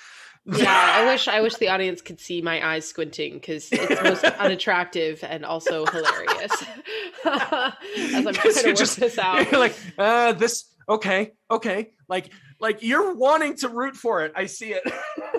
Yeah, I wish I wish the audience could see my eyes squinting because it's most unattractive and also hilarious. As I'm trying to work just- this out. You're like, uh, this okay, okay. Like like you're wanting to root for it. I see it.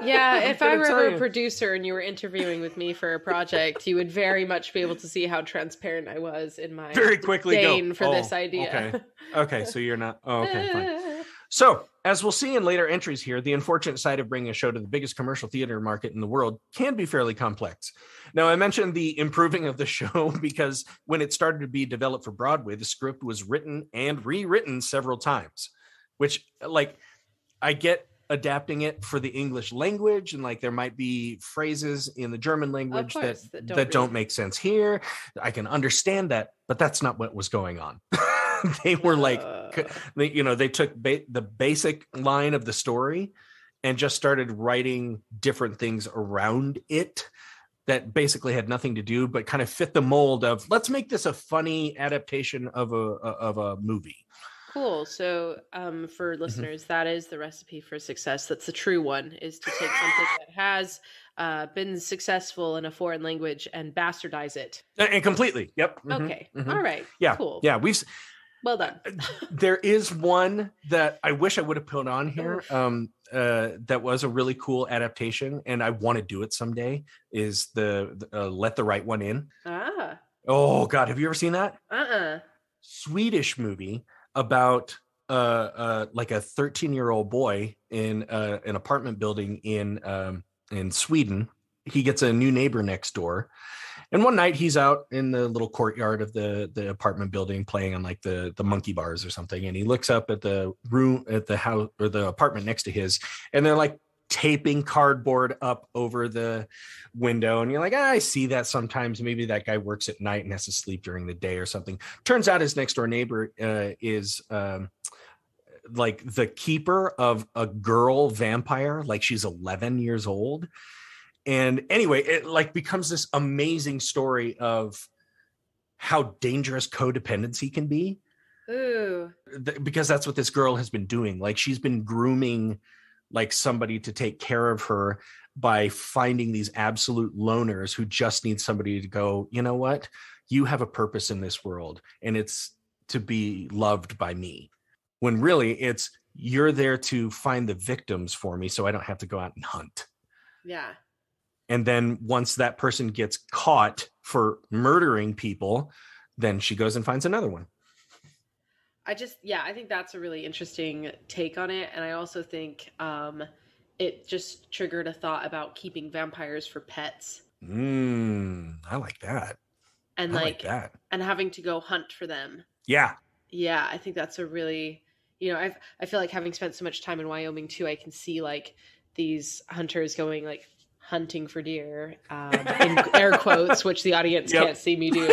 yeah, if I were a producer and you were interviewing with me for a project, you would very much be able to see how transparent I was in my very quickly go disdain for this "Oh, idea. Okay. Okay, so you're not oh, okay, fine. So, as we'll see in later entries here, the unfortunate side of bringing a show to the biggest commercial theater market in the world can be fairly complex. Now, I mentioned the improving of the show because when it started to be developed for Broadway, the script was written and rewritten several times, which, like, I get adapting it for the English language and like there might be phrases in the German language that course, that that don't don't, make sense here. I can understand that, but that's not what was going on. they were like they, you know they took ba- the basic line of the story and just started writing different things around it that basically had nothing to do but kind of fit the mold of let's make this a funny adaptation of a of a movie Cool. So, um, for Mm-hmm. listeners, that is the recipe for success. That's the true one: is to take something that has uh, been successful in a foreign language and bastardize it. and completely yep mhm, Okay. mhm. All right. yeah Cool. yeah we've Well done. there is one that I wish I would have put on here. Um, uh, that was a really cool adaptation, and I want to do it someday. Is the, uh, Let the Right One In? ah. Oh God, have you ever seen that Uh. uh Swedish movie about uh, uh like a 13 year old boy in uh, an apartment building in um in Sweden? He gets a new neighbor next door. And one night he's out in the little courtyard of the the apartment building playing on like the the monkey bars or something and he looks up at the room at the house or the apartment next to his and they're like taping cardboard up over the window. And you're like, ah, I see that sometimes. Maybe that guy works at night and has to sleep during the day or something. Turns out his next door neighbor uh, is. Um, like the keeper of a girl vampire like she's 11 years old and anyway it like becomes this amazing story of how dangerous codependency can be. Ooh. Th- because that's what this girl has been doing. Like she's been grooming like somebody to take care of her by finding these absolute loners who just need somebody to go you know what? You have a purpose in this world and it's to be loved by me. When really it's you're there to find the victims for me so i don't have to go out and hunt. Yeah. And then once that person gets caught for murdering people then she goes and finds another one. I just yeah, I think that's a really interesting take on it. And I also think um it just triggered a thought about keeping vampires for pets. Mm, i like that. And like, like, that. and having to go hunt for them. yeah. Yeah, I think that's a really you know, I've I feel like having spent so much time in Wyoming too, I can see like these hunters going like hunting for deer um, in air quotes, which the audience Yep. can't see me do,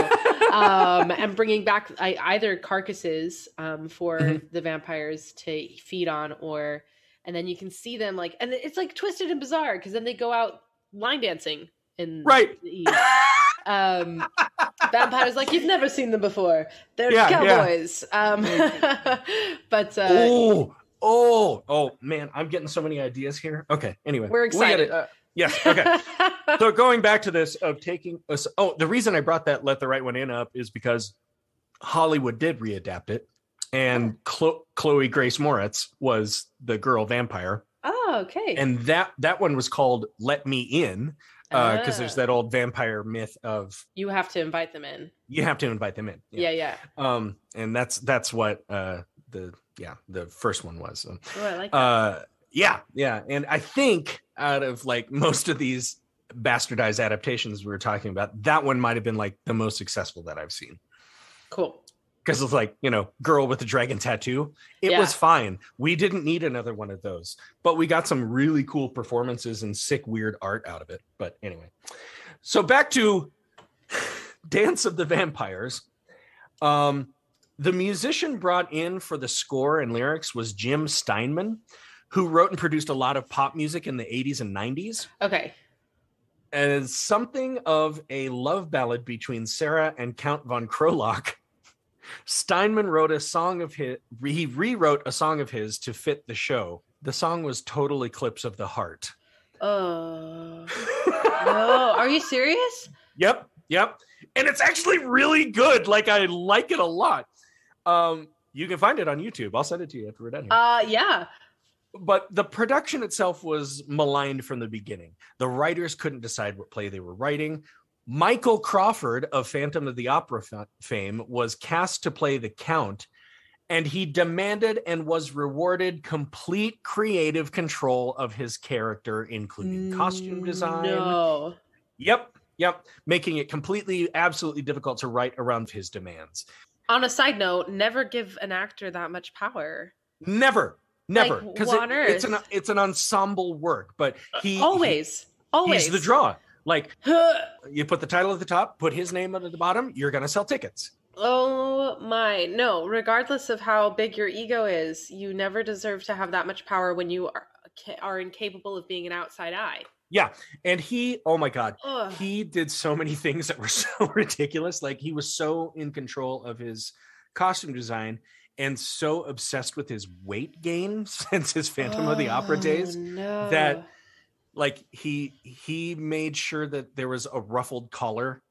um, and bringing back I, either carcasses um, for Mhm. the vampires to feed on, or and then you can see them like, and it's like twisted and bizarre because then they go out line dancing in Right. the east. Um, vampires like you've never seen them before. They're Yeah, yeah. cowboys. Um, but uh, oh oh oh man i'm getting so many ideas here okay anyway We're we gotta- excited. uh, yes okay so going back to this of taking us oh the reason i brought that let the right one in up is because hollywood did readapt it and Chlo- chloe grace moretz was the girl vampire oh, okay. and that that one was called let me in because there's Ah. that old vampire myth of you have to invite them in. you have to invite them in Yeah, yeah. um and that's that's what uh the yeah the first one was Oh, I like that. uh yeah. Yeah and i think out of like most of these bastardized adaptations we were talking about that one might have been like the most successful that i've seen. Cool. because it's like you know girl with the dragon tattoo it Yeah. was fine. We didn't need another one of those but we got some really cool performances and sick weird art out of it but anyway. So back to dance of the vampires. Um the musician brought in for the score and lyrics was jim steinman who wrote and produced a lot of pop music in the 80s and 90s Okay. as something of a love ballad between Sarah and Count von Krolock. Steinman wrote a song of his, he rewrote a song of his to fit the show. The song was Total Eclipse of the Heart. Oh no! Are you serious? Yep, yep. And it's actually really good. Like I like it a lot. Um, you can find it on YouTube. I'll send it to you after we're done here. Uh, yeah. But the production itself was maligned from the beginning. The writers couldn't decide what play they were writing. Michael Crawford of Phantom of the Opera fa- fame was cast to play the Count, and he demanded and was rewarded complete creative control of his character, including costume mm, design. No. Yep, yep, making it completely, absolutely difficult to write around his demands. On a side note, never give an actor that much power. Never, never, because what on it's an it's an ensemble work. But he he- always, always. He's the draw. Like you put the title at the top, put his name at the bottom, you're gonna sell tickets. Oh my no! Regardless of how big your ego is, you never deserve to have that much power when you are are incapable of being an outside eye. Yeah. And he, oh my god, Ugh. he did so many things that were so ridiculous. Like he was so in control of his costume design and so obsessed with his weight gain since his Phantom of the Opera Oh, days. No. that- Like he he made sure that there was a ruffled collar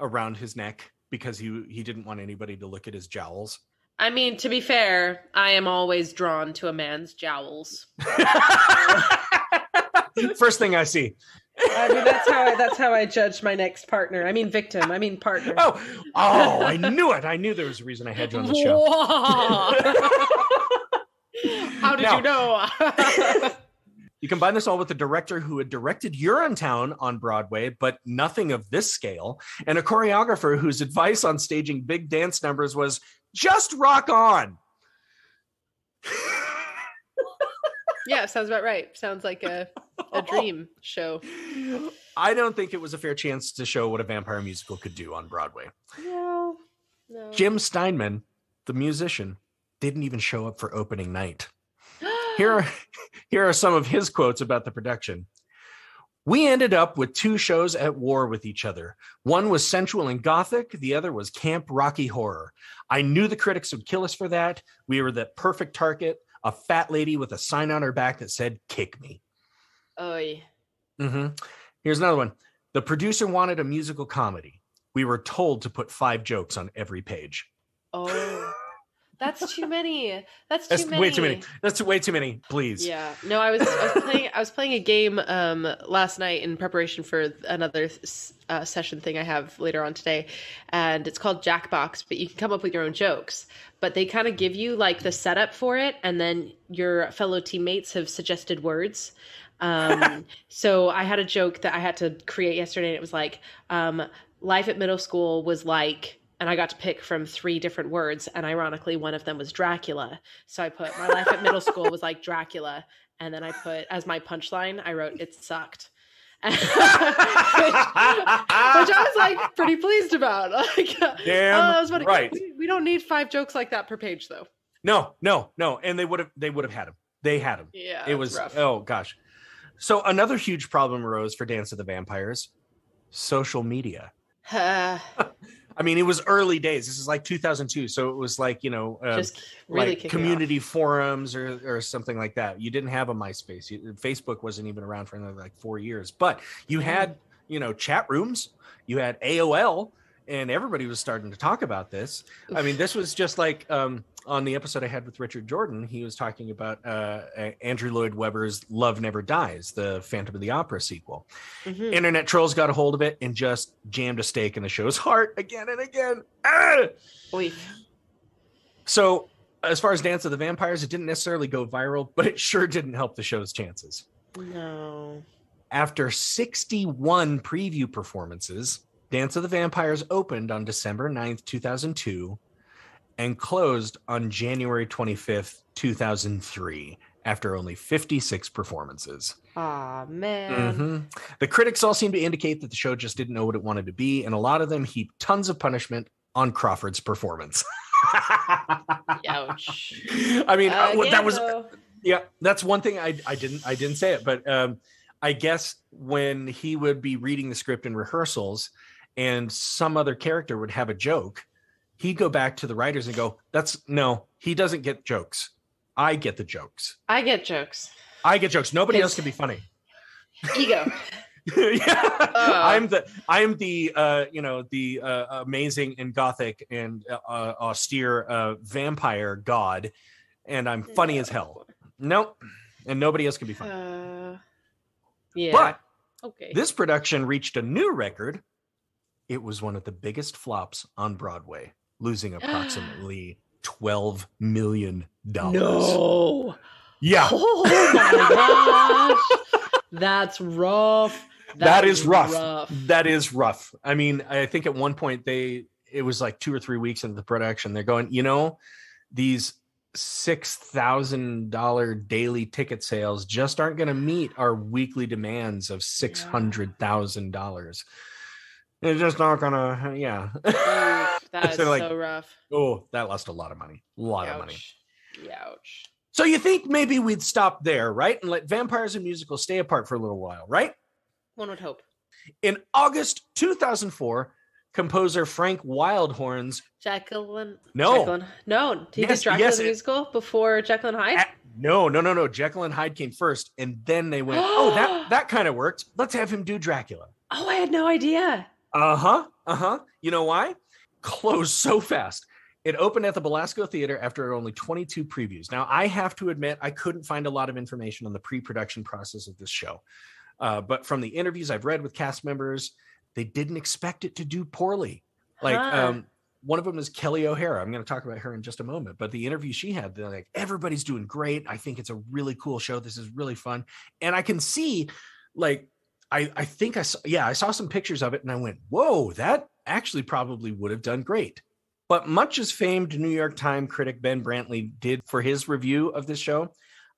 around his neck because he he didn't want anybody to look at his jowls. I mean, to be fair, I am always drawn to a man's jowls. First thing I see. I mean, that's how I, that's how I judge my next partner. I mean, victim. I mean, partner. Oh, oh, I knew it. I knew there was a reason I had you on the show. How did Now- you know? You combine this all with a director who had directed Urinetown on Broadway, but nothing of this scale, and a choreographer whose advice on staging big dance numbers was just rock on. Yeah, sounds about right. Sounds like a a dream show. I don't think it was a fair chance to show what a vampire musical could do on Broadway. No, no. Jim Steinman, the musician, didn't even show up for opening night. Here are here are some of his quotes about the production. We ended up with two shows at war with each other. One was sensual and gothic, the other was camp rocky horror. I knew the critics would kill us for that. We were the perfect target, a fat lady with a sign on her back that said, Kick me. Oy. hmm Here's another one. The producer wanted a musical comedy. We were told to put five jokes on every page. Oh, that's too many. That's too That's many. way too many. That's way too many. Please. Yeah. No, I was I was playing I was playing a game um last night in preparation for another uh, session thing I have later on today, and it's called Jackbox. But you can come up with your own jokes. But they kind of give you like the setup for it, and then your fellow teammates have suggested words. Um, so I had a joke that I had to create yesterday, and it was like, um, life at middle school was like. And I got to pick from three different words, and ironically, one of them was Dracula. So I put my life at middle school was like Dracula, and then I put as my punchline, I wrote it sucked, which, which I was like pretty pleased about. Like, Damn oh, that was funny. right. We, we don't need five jokes like that per page, though. No, no, no. And they would have they would have had them. They had them. Yeah, it was oh gosh. So another huge problem arose for Dance of the Vampires, social media. Uh, I mean, it was early days. This is like 2002, so it was like you know, uh, just really like community forums or or something like that. You didn't have a MySpace. You, Facebook wasn't even around for another like four years. But you had you know chat rooms. You had AOL, and everybody was starting to talk about this. I mean, this was just like um, on the episode I had with Richard Jordan. He was talking about uh, Andrew Lloyd Webber's "Love Never Dies," the Phantom of the Opera sequel. Mhm. Internet trolls got a hold of it and just jammed a stake in the show's heart again and again. Ah! Oy. So, as far as Dance of the Vampires, it didn't necessarily go viral, but it sure didn't help the show's chances. No. After 61 preview performances, Dance of the Vampires opened on December 9th, 2002, and closed on January 25th, 2003, after only 56 performances. Aw, man. Mhm. The critics all seem to indicate that the show just didn't know what it wanted to be, and a lot of them heaped tons of punishment on Crawford's performance. Ouch. I mean, uh, that was yeah, that's one thing I I didn't I didn't say it, but um, I guess when he would be reading the script in rehearsals, and some other character would have a joke, he'd go back to the writers and go, "That's no, he doesn't get jokes. I get the jokes. I get jokes. I get jokes. Nobody else can be funny." Ego. yeah, Uh. I'm the I'm the uh, you know the uh, amazing and gothic and uh, austere uh, vampire god, and I'm funny as hell. Nope, and nobody else can be funny. Uh, yeah. But okay. this production reached a new record. It was one of the biggest flops on Broadway, losing approximately twelve million dollars. no. yeah, Oh my gosh. That's rough. that is rough. That is rough. I mean, I think at one point they it was like two or three weeks into the production. They're going, you know, these six thousand dollar daily ticket sales just aren't going to meet our weekly demands of six hundred It's just not gonna, yeah. Mm, that is So, like, so rough. oh, that lost a lot of money. A lot of money. Ouch. Ouch. So you think maybe we'd stop there, right? And let vampires and musicals stay apart for a little while, right? One would hope. In August 2004, composer Frank Wildhorn's Jacqueline. No. Jacqueline. No. He Yes, Dracula yes, the musical before Jekyll and Hyde. A- no, no, no, no. Jekyll and Hyde came first, and then they went, "Oh, that that kind of worked. Let's have him do Dracula." oh, I had no idea. Uh huh. Uh huh. You know why? Closed so fast. It opened at the Belasco Theater after only 22 previews. Now, I have to admit, I couldn't find a lot of information on the pre-production process of this show, uh, but from the interviews I've read with cast members, they didn't expect it to do poorly. Like, Huh. um, one of them is Kelli O'Hara. I'm going to talk about her in just a moment. But the interview she had, they're like, everybody's doing great. I think it's a really cool show. This is really fun. And I can see, like, I, I think I saw, yeah, I saw some pictures of it and I went, whoa, that actually probably would have done great. But much as famed New York Times critic Ben Brantley did for his review of this show,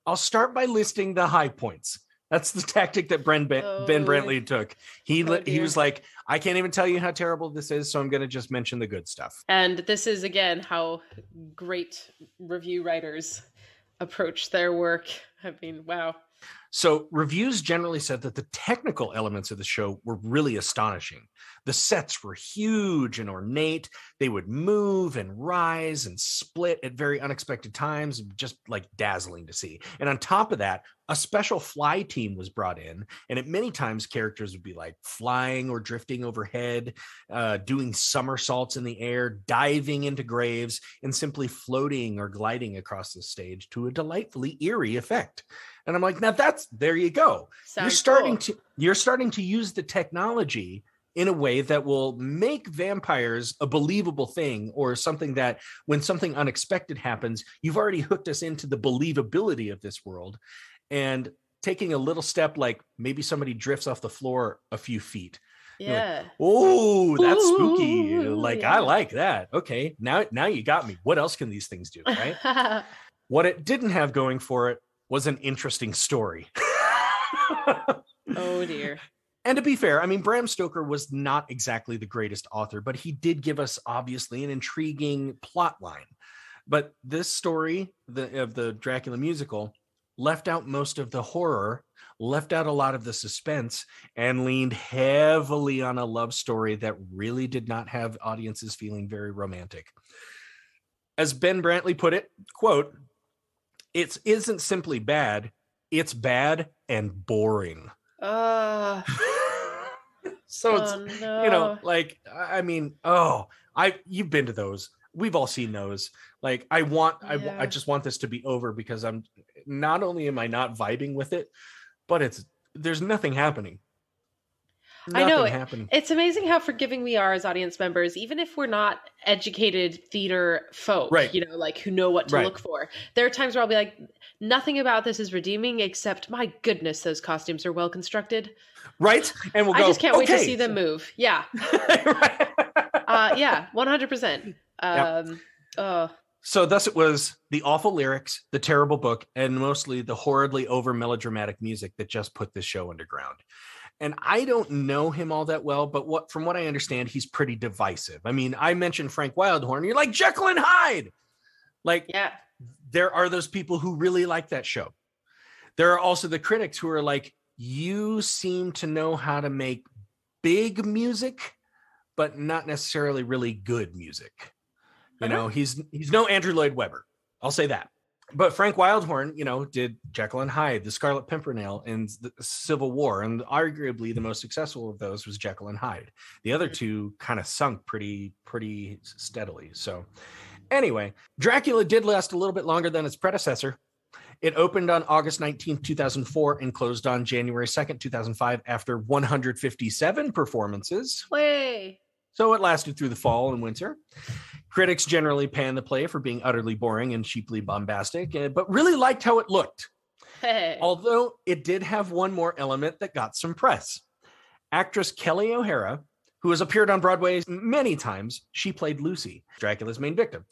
I'll start by listing the high points. That's the tactic that ben, ben Oh. Brantley took. He Oh, he was like, I can't even tell you how terrible this is, so I'm going to just mention the good stuff. And this is again how great review writers approach their work. I mean, wow. So reviews generally said that the technical elements of the show were really astonishing. The sets were huge and ornate. They would move and rise and split at very unexpected times, just like dazzling to see. And on top of that, a special fly team was brought in, and at many times characters would be like flying or drifting overhead, uh, doing somersaults in the air, diving into graves, and simply floating or gliding across the stage to a delightfully eerie effect. And I'm like, now that's there you go. Sounds you're starting cool. to you're starting to use the technology in a way that will make vampires a believable thing or something that when something unexpected happens, you've already hooked us into the believability of this world. And taking a little step like maybe somebody drifts off the floor a few feet. you're like, Yeah. Oh, that's spooky. Like yeah. I like that. Okay. Now now you got me. What else can these things do, right? what it didn't have going for it was an interesting story. oh dear. And to be fair, I mean, Bram Stoker was not exactly the greatest author, but he did give us obviously an intriguing plot line. But this story the, of the Dracula musical left out most of the horror, left out a lot of the suspense, and leaned heavily on a love story that really did not have audiences feeling very romantic. As Ben Brantley put it, quote, it isn't simply bad, it's bad and boring. Uh, so it's oh, no. you know like i mean oh i you've been to those. We've all seen those. Like i want I, I just want this to be over because i'm not only am i not vibing with it but it's there's nothing happening I know, happening It's amazing how forgiving we are as audience members, even if we're not educated theater folk, Right. you know, like who know what to Right. look for. There are times where I'll be like, nothing about this is redeeming, except my goodness, those costumes are well constructed. right and we'll go, I just can't wait to see them move. Yeah. Right. Uh, yeah, 100%. Um, oh, So thus it was the awful lyrics, the terrible book, and mostly the horridly over melodramatic music that just put this show underground. And I don't know him all that well, but what from what I understand, he's pretty divisive. I mean, I mentioned Frank Wildhorn, you're like Jekyll and Hyde. Like yeah. there are those people who really like that show. There are also the critics who are like, you seem to know how to make big music, but not necessarily really good music. You Uh-huh. know, he's he's no Andrew Lloyd Webber. I'll say that. But Frank Wildhorn, you know, did Jekyll and Hyde, The Scarlet Pimpernel, and the Civil War, and arguably the most successful of those was Jekyll and Hyde. The other two kind of sunk pretty pretty steadily. So, anyway, Dracula did last a little bit longer than its predecessor. It opened on August 19th, 2004, and closed on January 2nd, 2005, after 157 performances. Way. So it lasted through the fall and winter. Critics generally panned the play for being utterly boring and cheaply bombastic, eh, but really liked how it looked. Hey. Although it did have one more element that got some press. Actress Kelli O'Hara, who has appeared on Broadway many times, she played Lucy, Dracula's main victim.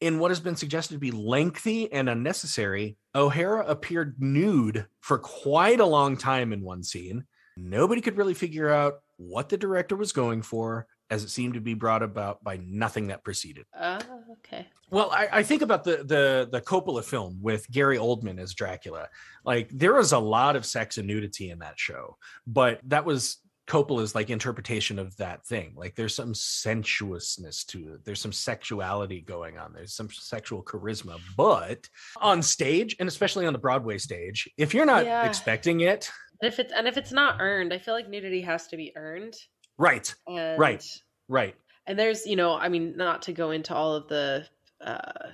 In what has been suggested to be lengthy and unnecessary, O'Hara appeared nude for quite a long time in one scene. Nobody could really figure out what the director was going for, as it seemed to be brought about by nothing that preceded. Uh, okay. Well, I, I think about the the the Coppola film with Gary Oldman as Dracula. Like there was a lot of sex and nudity in that show, but that was Coppola's like interpretation of that thing. Like there's some sensuousness to it. There's some sexuality going on. There's some sexual charisma. But on stage, and especially on the Broadway stage, if you're not Yeah. expecting it, if it's and if it's not earned, I feel like nudity has to be earned. Right, And Right. right, and there's you know i mean not to go into all of the uh,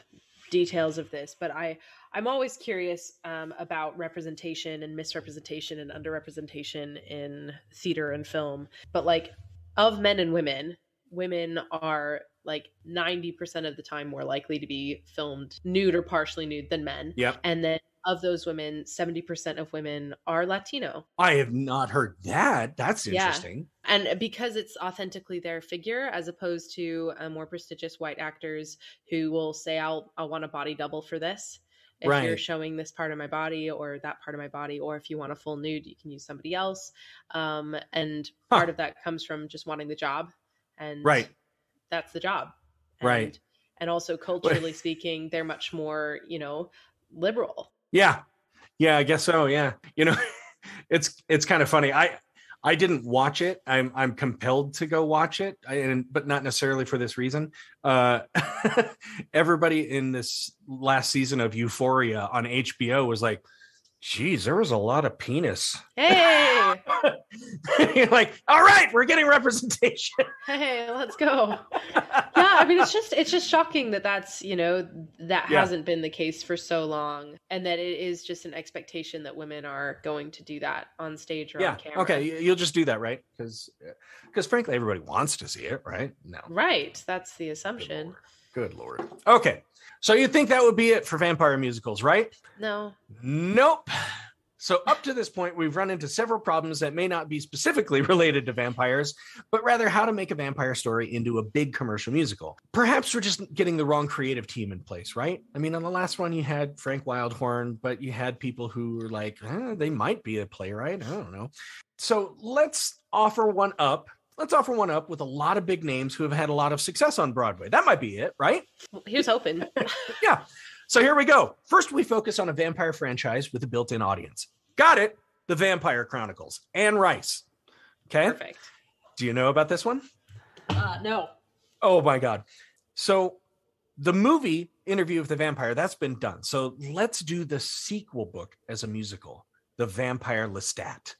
details of this but i i'm always curious um, about representation and misrepresentation and underrepresentation in theater and film but like of men and women women are like 90% of the time more likely to be filmed nude or partially nude than men yep. and then of those women 70% of women are latino I have not heard that. That's Yeah. interesting. and because it's authentically their figure as opposed to uh, more prestigious white actors who will say i'll i'll want a body double for this if you're showing this part of my body or that part of my body, or if you want a full nude, you can use somebody else. Um, and Huh. part of that comes from just wanting the job, and Right. that's the job, Right. And, and also culturally speaking, they're much more, you know, liberal. Yeah. Yeah, I guess so. Yeah. You know, it's it's kind of funny. I I didn't watch it. I'm I'm compelled to go watch it, I- and but not necessarily for this reason. Uh everybody in this last season of Euphoria on HBO was like, geez, there was a lot of penis. Hey, You're like, all right, we're getting representation. hey, let's go. yeah, I mean, it's just it's just shocking that that's you know that Yeah. hasn't been the case for so long, and that it is just an expectation that women are going to do that on stage or yeah. on camera. Okay. you- You'll just do that, right? Because because uh, frankly, everybody wants to see it, right? No. right. That's the assumption. Lord. Good lord. Okay. So you think that would be it for vampire musicals, right? No, Nope. So up to this point, we've run into several problems that may not be specifically related to vampires, but rather how to make a vampire story into a big commercial musical. Perhaps we're just getting the wrong creative team in place, right? I mean, on the last one, you had Frank Wildhorn, but you had people who were like, eh, they might be a playwright. I don't know. So let's offer one up. Let's offer one up with a lot of big names who have had a lot of success on Broadway. That might be it, right? Here's hoping. Yeah. So here we go. First, we focus on a vampire franchise with a built in audience. Got it. The Vampire Chronicles. Anne Rice. Okay. Perfect. Do you know about this one? Uh, no. Oh my God. So the movie Interview with the Vampire, that's been done. So let's do the sequel book as a musical The Vampire Lestat.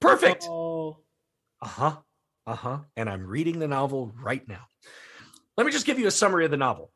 Perfect. Oh, Uh huh. Uh huh. And I'm reading the novel right now. Let me just give you a summary of the novel.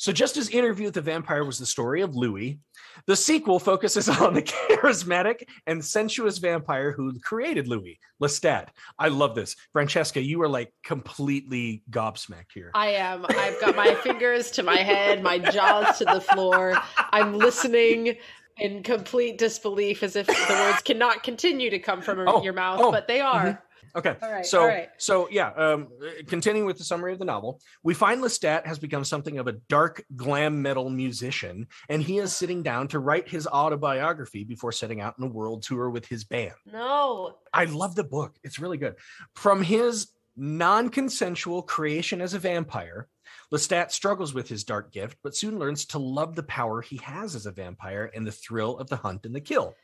So, just as Interview with the Vampire was the story of Louis, the sequel focuses on the charismatic and sensuous vampire who created Louis, Lestat. I love this. Francesca, you are like completely gobsmacked here. I am. I've got my fingers to my head, my jaws to the floor. I'm listening in complete disbelief as if the words cannot continue to come from Oh, your mouth, oh, but they are. Okay. All right, So, all right. so yeah. Um, continuing with the summary of the novel, we find Lestat has become something of a dark glam metal musician, and he is sitting down to write his autobiography before setting out on a world tour with his band. No. I love the book; it's really good. From his non-consensual creation as a vampire, Lestat struggles with his dark gift, but soon learns to love the power he has as a vampire and the thrill of the hunt and the kill.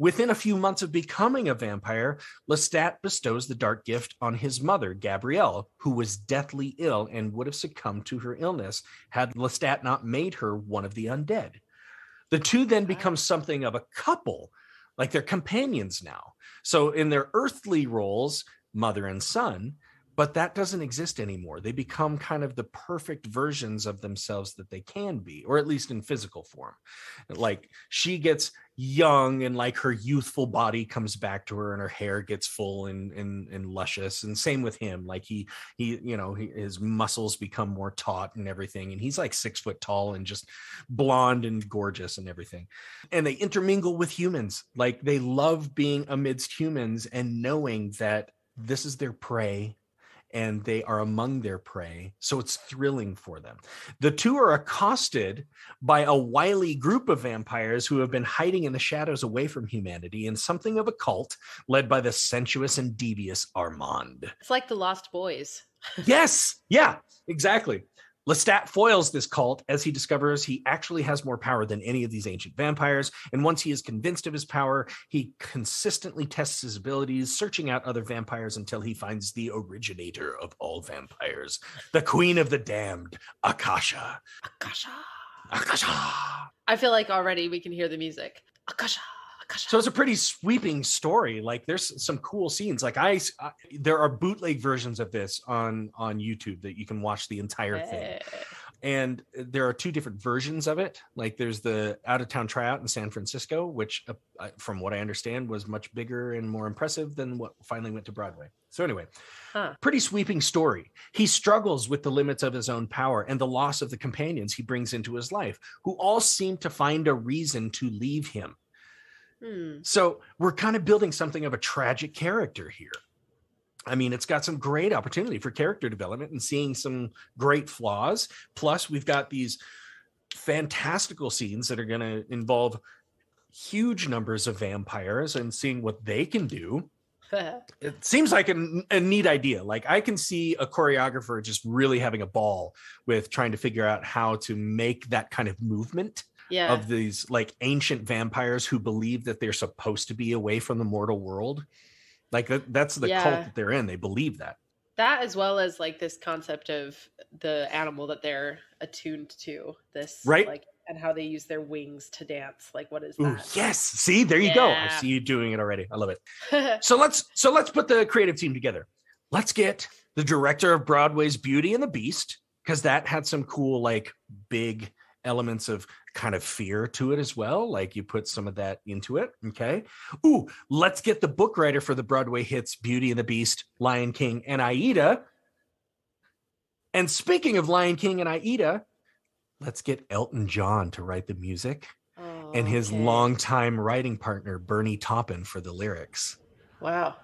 Within a few months of becoming a vampire, Lestat bestows the dark gift on his mother, Gabrielle, who was deathly ill and would have succumbed to her illness had Lestat not made her one of the undead. The two then ah. become something of a couple, like they're companions now. So, in their earthly roles, mother and son, but that doesn't exist anymore. They become kind of the perfect versions of themselves that they can be, or at least in physical form. Like she gets young and like her youthful body comes back to her and her hair gets full and and, and luscious and same with him like he he you know he, his muscles become more taut and everything and he's like six foot tall and just blonde and gorgeous and everything and they intermingle with humans like they love being amidst humans and knowing that this is their prey and they are among their prey. So it's thrilling for them. The two are accosted by a wily group of vampires who have been hiding in the shadows away from humanity in something of a cult led by the sensuous and devious Armand. It's like the Lost Boys. yes, yeah, exactly. Lestat foils this cult as he discovers he actually has more power than any of these ancient vampires. And once he is convinced of his power, he consistently tests his abilities, searching out other vampires until he finds the originator of all vampires, the queen of the damned, Akasha. Akasha. Akasha. I feel like already we can hear the music. Akasha. So it's a pretty sweeping story. Like there's some cool scenes. Like I, I there are bootleg versions of this on on YouTube that you can watch the entire thing. And there are two different versions of it like there's the out of town tryout in san francisco which uh, from what i understand was much bigger and more impressive than what finally went to broadway so anyway Huh. pretty sweeping story he struggles with the limits of his own power and the loss of the companions he brings into his life who all seem to find a reason to leave him Hmm. so we're kind of building something of a tragic character here. I mean, it's got some great opportunity for character development and seeing some great flaws. Plus, we've got these fantastical scenes that are going to involve huge numbers of vampires and seeing what they can do it seems like a, a neat idea. Like I can see a choreographer just really having a ball with trying to figure out how to make that kind of movement yeah. of these like ancient vampires who believe that they're supposed to be away from the mortal world. Like that, that's the Yeah. cult that they're in. They believe that. that as well as like this concept of the animal that they're attuned to. This Right. like and how they use their wings to dance. Like what is Ooh, that? yes. See, there you go. I see you doing it already. I love it. So let's so let's put the creative team together. Let's get the director of Broadway's Beauty and the Beast because that had some cool like big elements of kind of fear to it as well. Like you put some of that into it. Okay. Ooh, let's get the book writer for the Broadway hits Beauty and the Beast, Lion King, and Aida. And speaking of Lion King and Aida, let's get Elton John to write the music Oh, and his okay. longtime writing partner Bernie Taupin for the lyrics. Wow.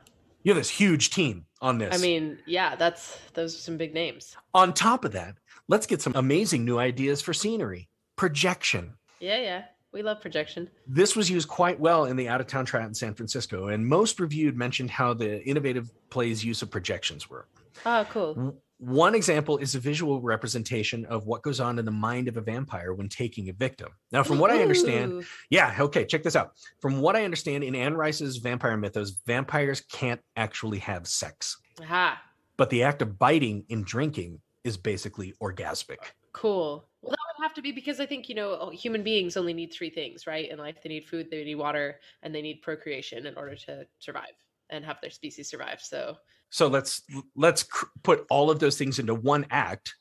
You have this huge team on this. I mean, yeah, that's those are some big names. on top of that, let's get some amazing new ideas for scenery. Projection. Yeah, yeah. We love projection. This was used quite well in the out of town tryout in San Francisco, and most reviewed mentioned how the innovative play's use of projections were. Oh, ah, cool. One example is a visual representation of what goes on in the mind of a vampire when taking a victim. Now, from what I understand, Yeah, okay, check this out. From what I understand in Anne Rice's vampire mythos, vampires can't actually have sex, Aha. but the act of biting and drinking is basically orgasmic. Cool. Well, that would have to be because I think, you know, oh, human beings only need three things, right? In life, they need food, they need water, and they need procreation in order to survive and have their species survive. So, So let's let's cr- put all of those things into one act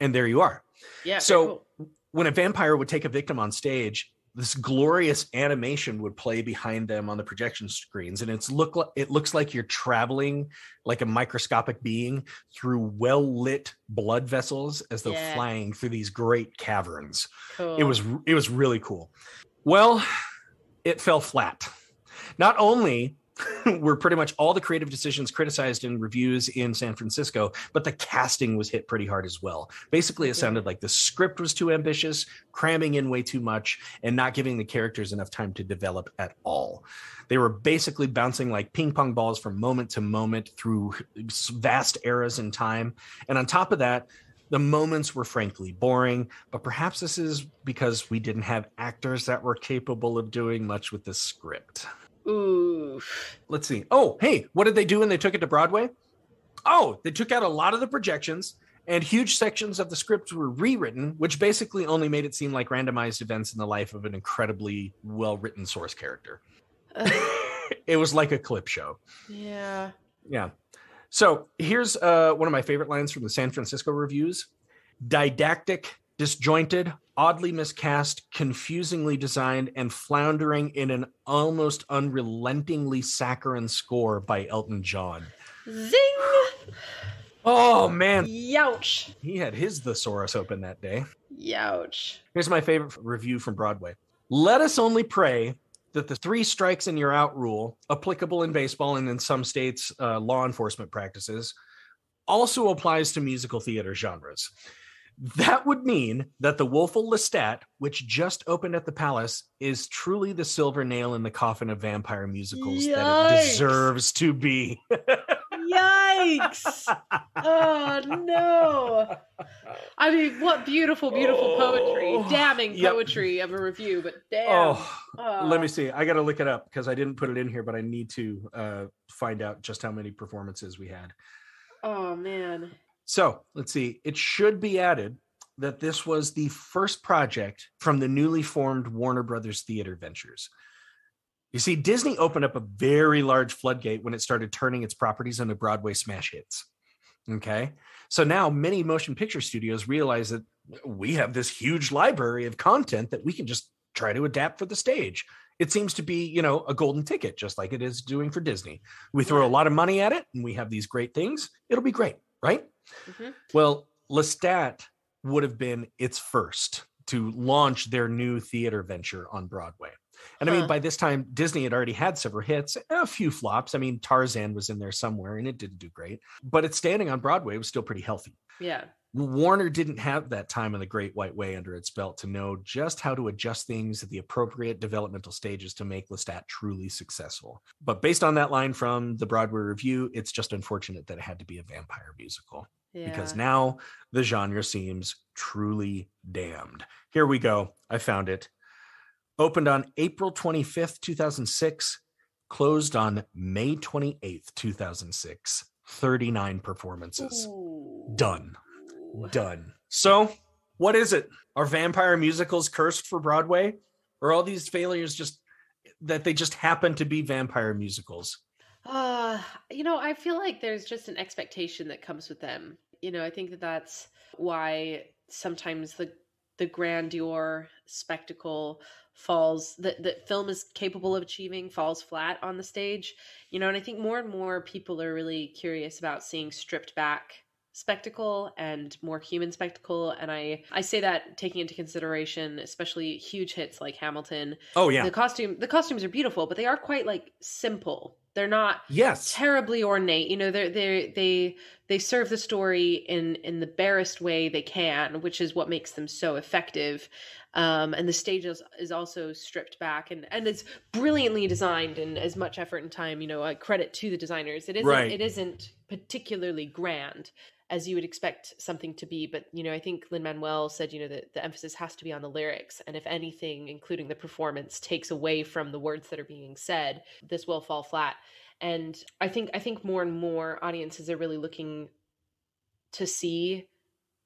and there you are. yeah. So cool. when a vampire would take a victim on stage, this glorious animation would play behind them on the projection screens and it's look li- it looks like you're traveling like a microscopic being through well lit blood vessels as though Yeah. flying through these great caverns. cool. It was it was really cool. Well, it fell flat. Not only were pretty much all the creative decisions criticized in reviews in San Francisco, but the casting was hit pretty hard as well. Basically, it sounded like the script was too ambitious, cramming in way too much, and not giving the characters enough time to develop at all. They were basically bouncing like ping pong balls from moment to moment through vast eras in time. And on top of that, the moments were frankly boring, but perhaps this is because we didn't have actors that were capable of doing much with the script. Ooh. Let's see. Oh, hey, what did they do when they took it to Broadway? Oh, they took out a lot of the projections and huge sections of the script were rewritten, which basically only made it seem like randomized events in the life of an incredibly well written source character. Ugh, it was like a clip show. yeah. Yeah. So here's uh, one of my favorite lines from the San Francisco reviews didactic, disjointed, oddly miscast, confusingly designed, and floundering in an almost unrelentingly saccharine score by Elton John. Zing! Oh, man. Youch. He had his thesaurus open that day. Youch. Here's my favorite review from Broadway. Let us only pray that the three strikes and you're out rule, applicable in baseball and in some states' uh, law enforcement practices, also applies to musical theater genres. That would mean that the Woeful Lestat, which just opened at the Palace, is truly the silver nail in the coffin of vampire musicals that it deserves to be. Yikes! oh no! I mean, what beautiful, beautiful poetry, Oh, damning yep. poetry of a review, but damn. Oh, Oh. let me see. I got to look it up because I didn't put it in here, but I need to uh, find out just how many performances we had. Oh man. So let's see. It should be added that this was the first project from the newly formed Warner Brothers Theater Ventures. You see, Disney opened up a very large floodgate when it started turning its properties into Broadway smash hits. Okay. So now many motion picture studios realize that we have this huge library of content that we can just try to adapt for the stage. It seems to be, you know, a golden ticket, just like it is doing for Disney. We throw a lot of money at it and we have these great things. It'll be great, right? Mhm. Well, Lestat would have been its first to launch their new theater venture on Broadway. And I mean, by this time, Disney had already had several hits, a few flops. I mean, Tarzan was in there somewhere and it didn't do great, but its standing on Broadway was still pretty healthy. Yeah. Warner didn't have that time in the Great White Way under its belt to know just how to adjust things at the appropriate developmental stages to make Lestat truly successful. But based on that line from the Broadway review, it's just unfortunate that it had to be a vampire musical Yeah. because now the genre seems truly damned. Here we go. I found it. Opened on April 25th, 2006, closed on May 28th, 2006. 39 performances. Ooh. Done. Done. So, what is it? Are vampire musicals cursed for Broadway? Or all these failures just that they just happen to be vampire musicals? Uh, you know, I feel like there's just an expectation that comes with them. You know, I think that that's why sometimes the the grandeur spectacle falls that that film is capable of achieving falls flat on the stage. You know, and I think more and more people are really curious about seeing stripped back spectacle and more human spectacle and i i say that taking into consideration especially huge hits like hamilton Oh yeah. the costume the costumes are beautiful but they are quite like simple they're not yes. terribly ornate you know they're they they they serve the story in in the barest way they can which is what makes them so effective um and the stage is, is also stripped back and and it's brilliantly designed and as much effort and time you know I credit to the designers it isn't Right. it isn't particularly grand as you would expect something to be but you know i think lin manuel said you know that the emphasis has to be on the lyrics and if anything including the performance takes away from the words that are being said this will fall flat and i think i think more and more audiences are really looking to see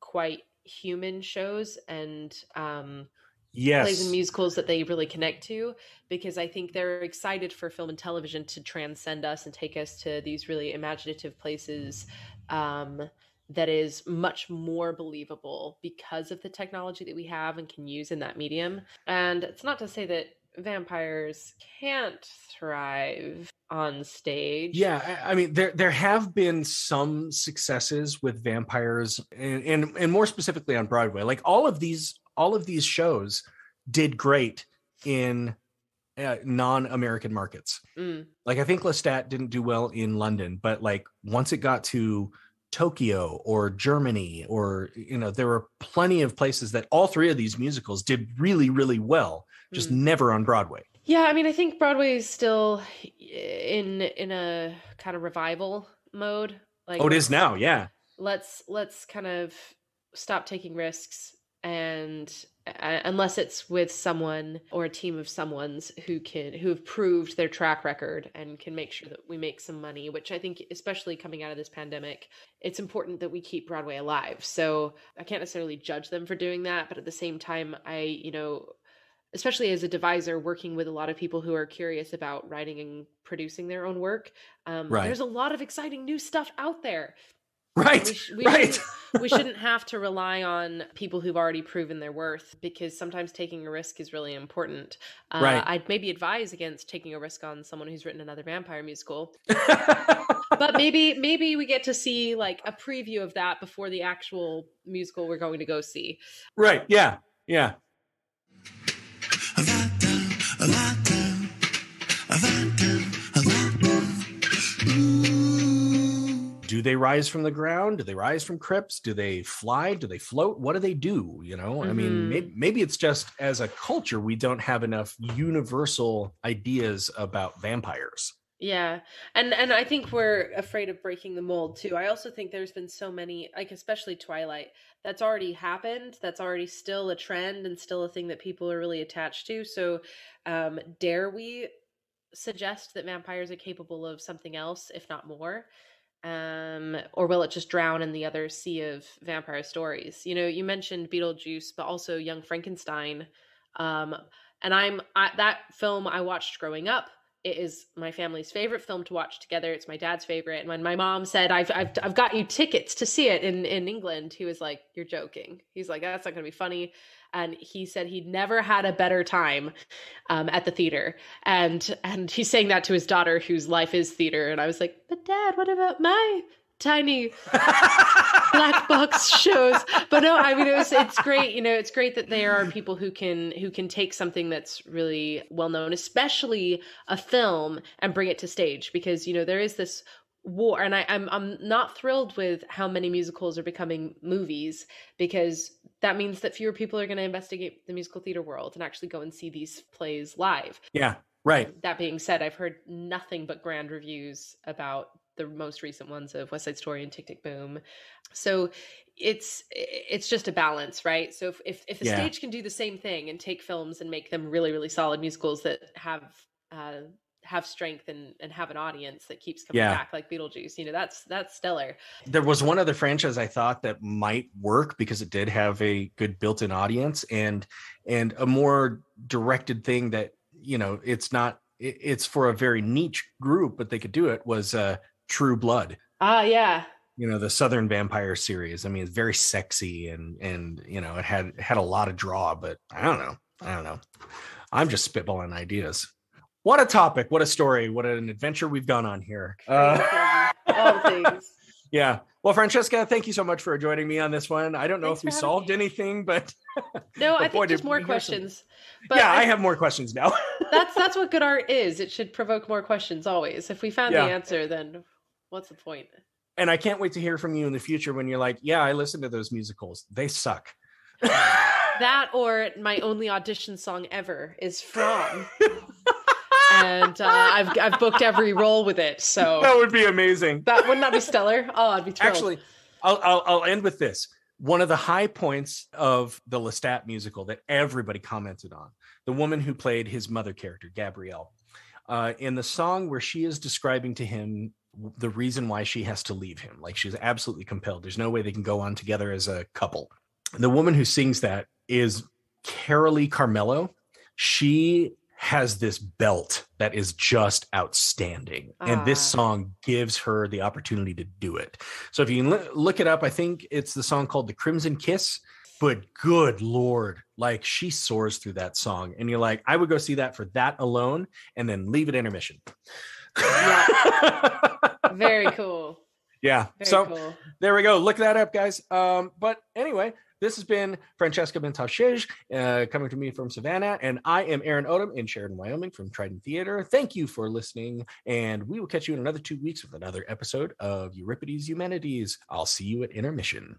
quite human shows and um Yes. plays and musicals that they really connect to because I think they're excited for film and television to transcend us and take us to these really imaginative places um, that is much more believable because of the technology that we have and can use in that medium. And it's not to say that vampires can't thrive on stage. Yeah, I I mean there there have been some successes with vampires and, and and more specifically on Broadway. Like all of these all of these shows did great in uh, non-American markets. Mm, Like I think Lestat didn't do well in London, but like once it got to Tokyo or Germany or you know there were plenty of places that all three of these musicals did really really well, just mm. never on Broadway. Yeah, I mean, I think Broadway is still in in a kind of revival mode. Like, Oh, it is now, yeah. Let's let's kind of stop taking risks, and unless it's with someone or a team of someone's who can who have proved their track record and can make sure that we make some money. Which I think, especially coming out of this pandemic, it's important that we keep Broadway alive. So I can't necessarily judge them for doing that, but at the same time, I you know especially as a deviser working with a lot of people who are curious about writing and producing their own work um, Right. there's a lot of exciting new stuff out there Right. we, sh- we right. shouldn't, we shouldn't have to rely on people who've already proven their worth because sometimes taking a risk is really important uh, Right. i'd maybe advise against taking a risk on someone who's written another vampire musical but maybe maybe we get to see like a preview of that before the actual musical we're going to go see right. Yeah. Yeah. Do they rise from the ground? Do they rise from crypts? Do they fly? Do they float? What do they do? You know, I mean, maybe, maybe it's just as a culture, we don't have enough universal ideas about vampires. Yeah. And and I think we're afraid of breaking the mold too. I also think there's been so many like especially Twilight that's already happened, that's already still a trend and still a thing that people are really attached to. So um dare we suggest that vampires are capable of something else if not more? Um or will it just drown in the other sea of vampire stories? You know, you mentioned Beetlejuice but also Young Frankenstein. Um and I'm I, that film I watched growing up it is my family's favorite film to watch together. It's my dad's favorite. And when my mom said, "I've I've I've got you tickets to see it in in England," he was like, "You're joking." He's like, "That's not going to be funny." And he said he'd never had a better time um, at the theater. And and he's saying that to his daughter, whose life is theater. And I was like, "But dad, what about my tiny black box shows. But no, I mean it was it's great. You know, it's great that there are people who can who can take something that's really well known, especially a film, and bring it to stage because you know there is this war and I, I'm I'm not thrilled with how many musicals are becoming movies because that means that fewer people are going to investigate the musical theater world and actually go and see these plays live. Yeah, right. That being said, I've heard nothing but grand reviews about the most recent ones of West Side Story and Tick Tick Boom. So it's it's just a balance, right? So if if, if the Yeah. stage can do the same thing and take films and make them really really solid musicals that have uh, have strength and and have an audience that keeps coming Yeah. back, like Beetlejuice, you know, that's that's stellar. There was one other franchise I thought that might work because it did have a good built-in audience and and a more directed thing that you know it's not it's for a very niche group but they could do it was uh True Blood. Ah, yeah, You know the Southern Vampire series. I mean, it's very sexy and and you know it had had a lot of draw, but I don't know. I don't know. I'm just spitballing ideas. What a topic! What a story! What an adventure we've gone on here. Uh, Crazy. all things. Yeah. Well, Francesca, thank you so much for joining me on this one. I don't know Thanks if we solved me. anything, but No, I But boy, think just more we hear some- questions. But yeah, I, I have more questions now. that's that's what good art is. It should provoke more questions always. If we found Yeah. the answer, then what's the point? and I can't wait to hear from you in the future when you're like, yeah, I listened to those musicals. They suck. That or my only audition song ever is from. and uh, I've I've booked every role with it. So that would be amazing. that wouldn't that be stellar? Oh, I'd be thrilled. Actually, I'll, I'll I'll end with this. One of the high points of the Lestat musical that everybody commented on, the woman who played his mother character, Gabrielle, uh, in the song where she is describing to him the reason why she has to leave him. Like she's absolutely compelled. There's no way they can go on together as a couple. The woman who sings that is Carolee Carmello. She has this belt that is just outstanding. And this Ah. song gives her the opportunity to do it. So if you can loo- look it up, I think it's the song called The Crimson Kiss. But good lord, like she soars through that song. And you're like, I would go see that for that alone and then leave it intermission. Very cool. yeah. Very so cool. there we go. Look that up, guys. Um, but anyway, this has been Francesca Mintowt-Czyz, uh, coming to me from Savannah, and I am Aaron Odom in Sheridan, Wyoming, from Trident Theater. Thank you for listening, and we will catch you in another two weeks with another episode of Euripides Eumenides. I'll see you at intermission.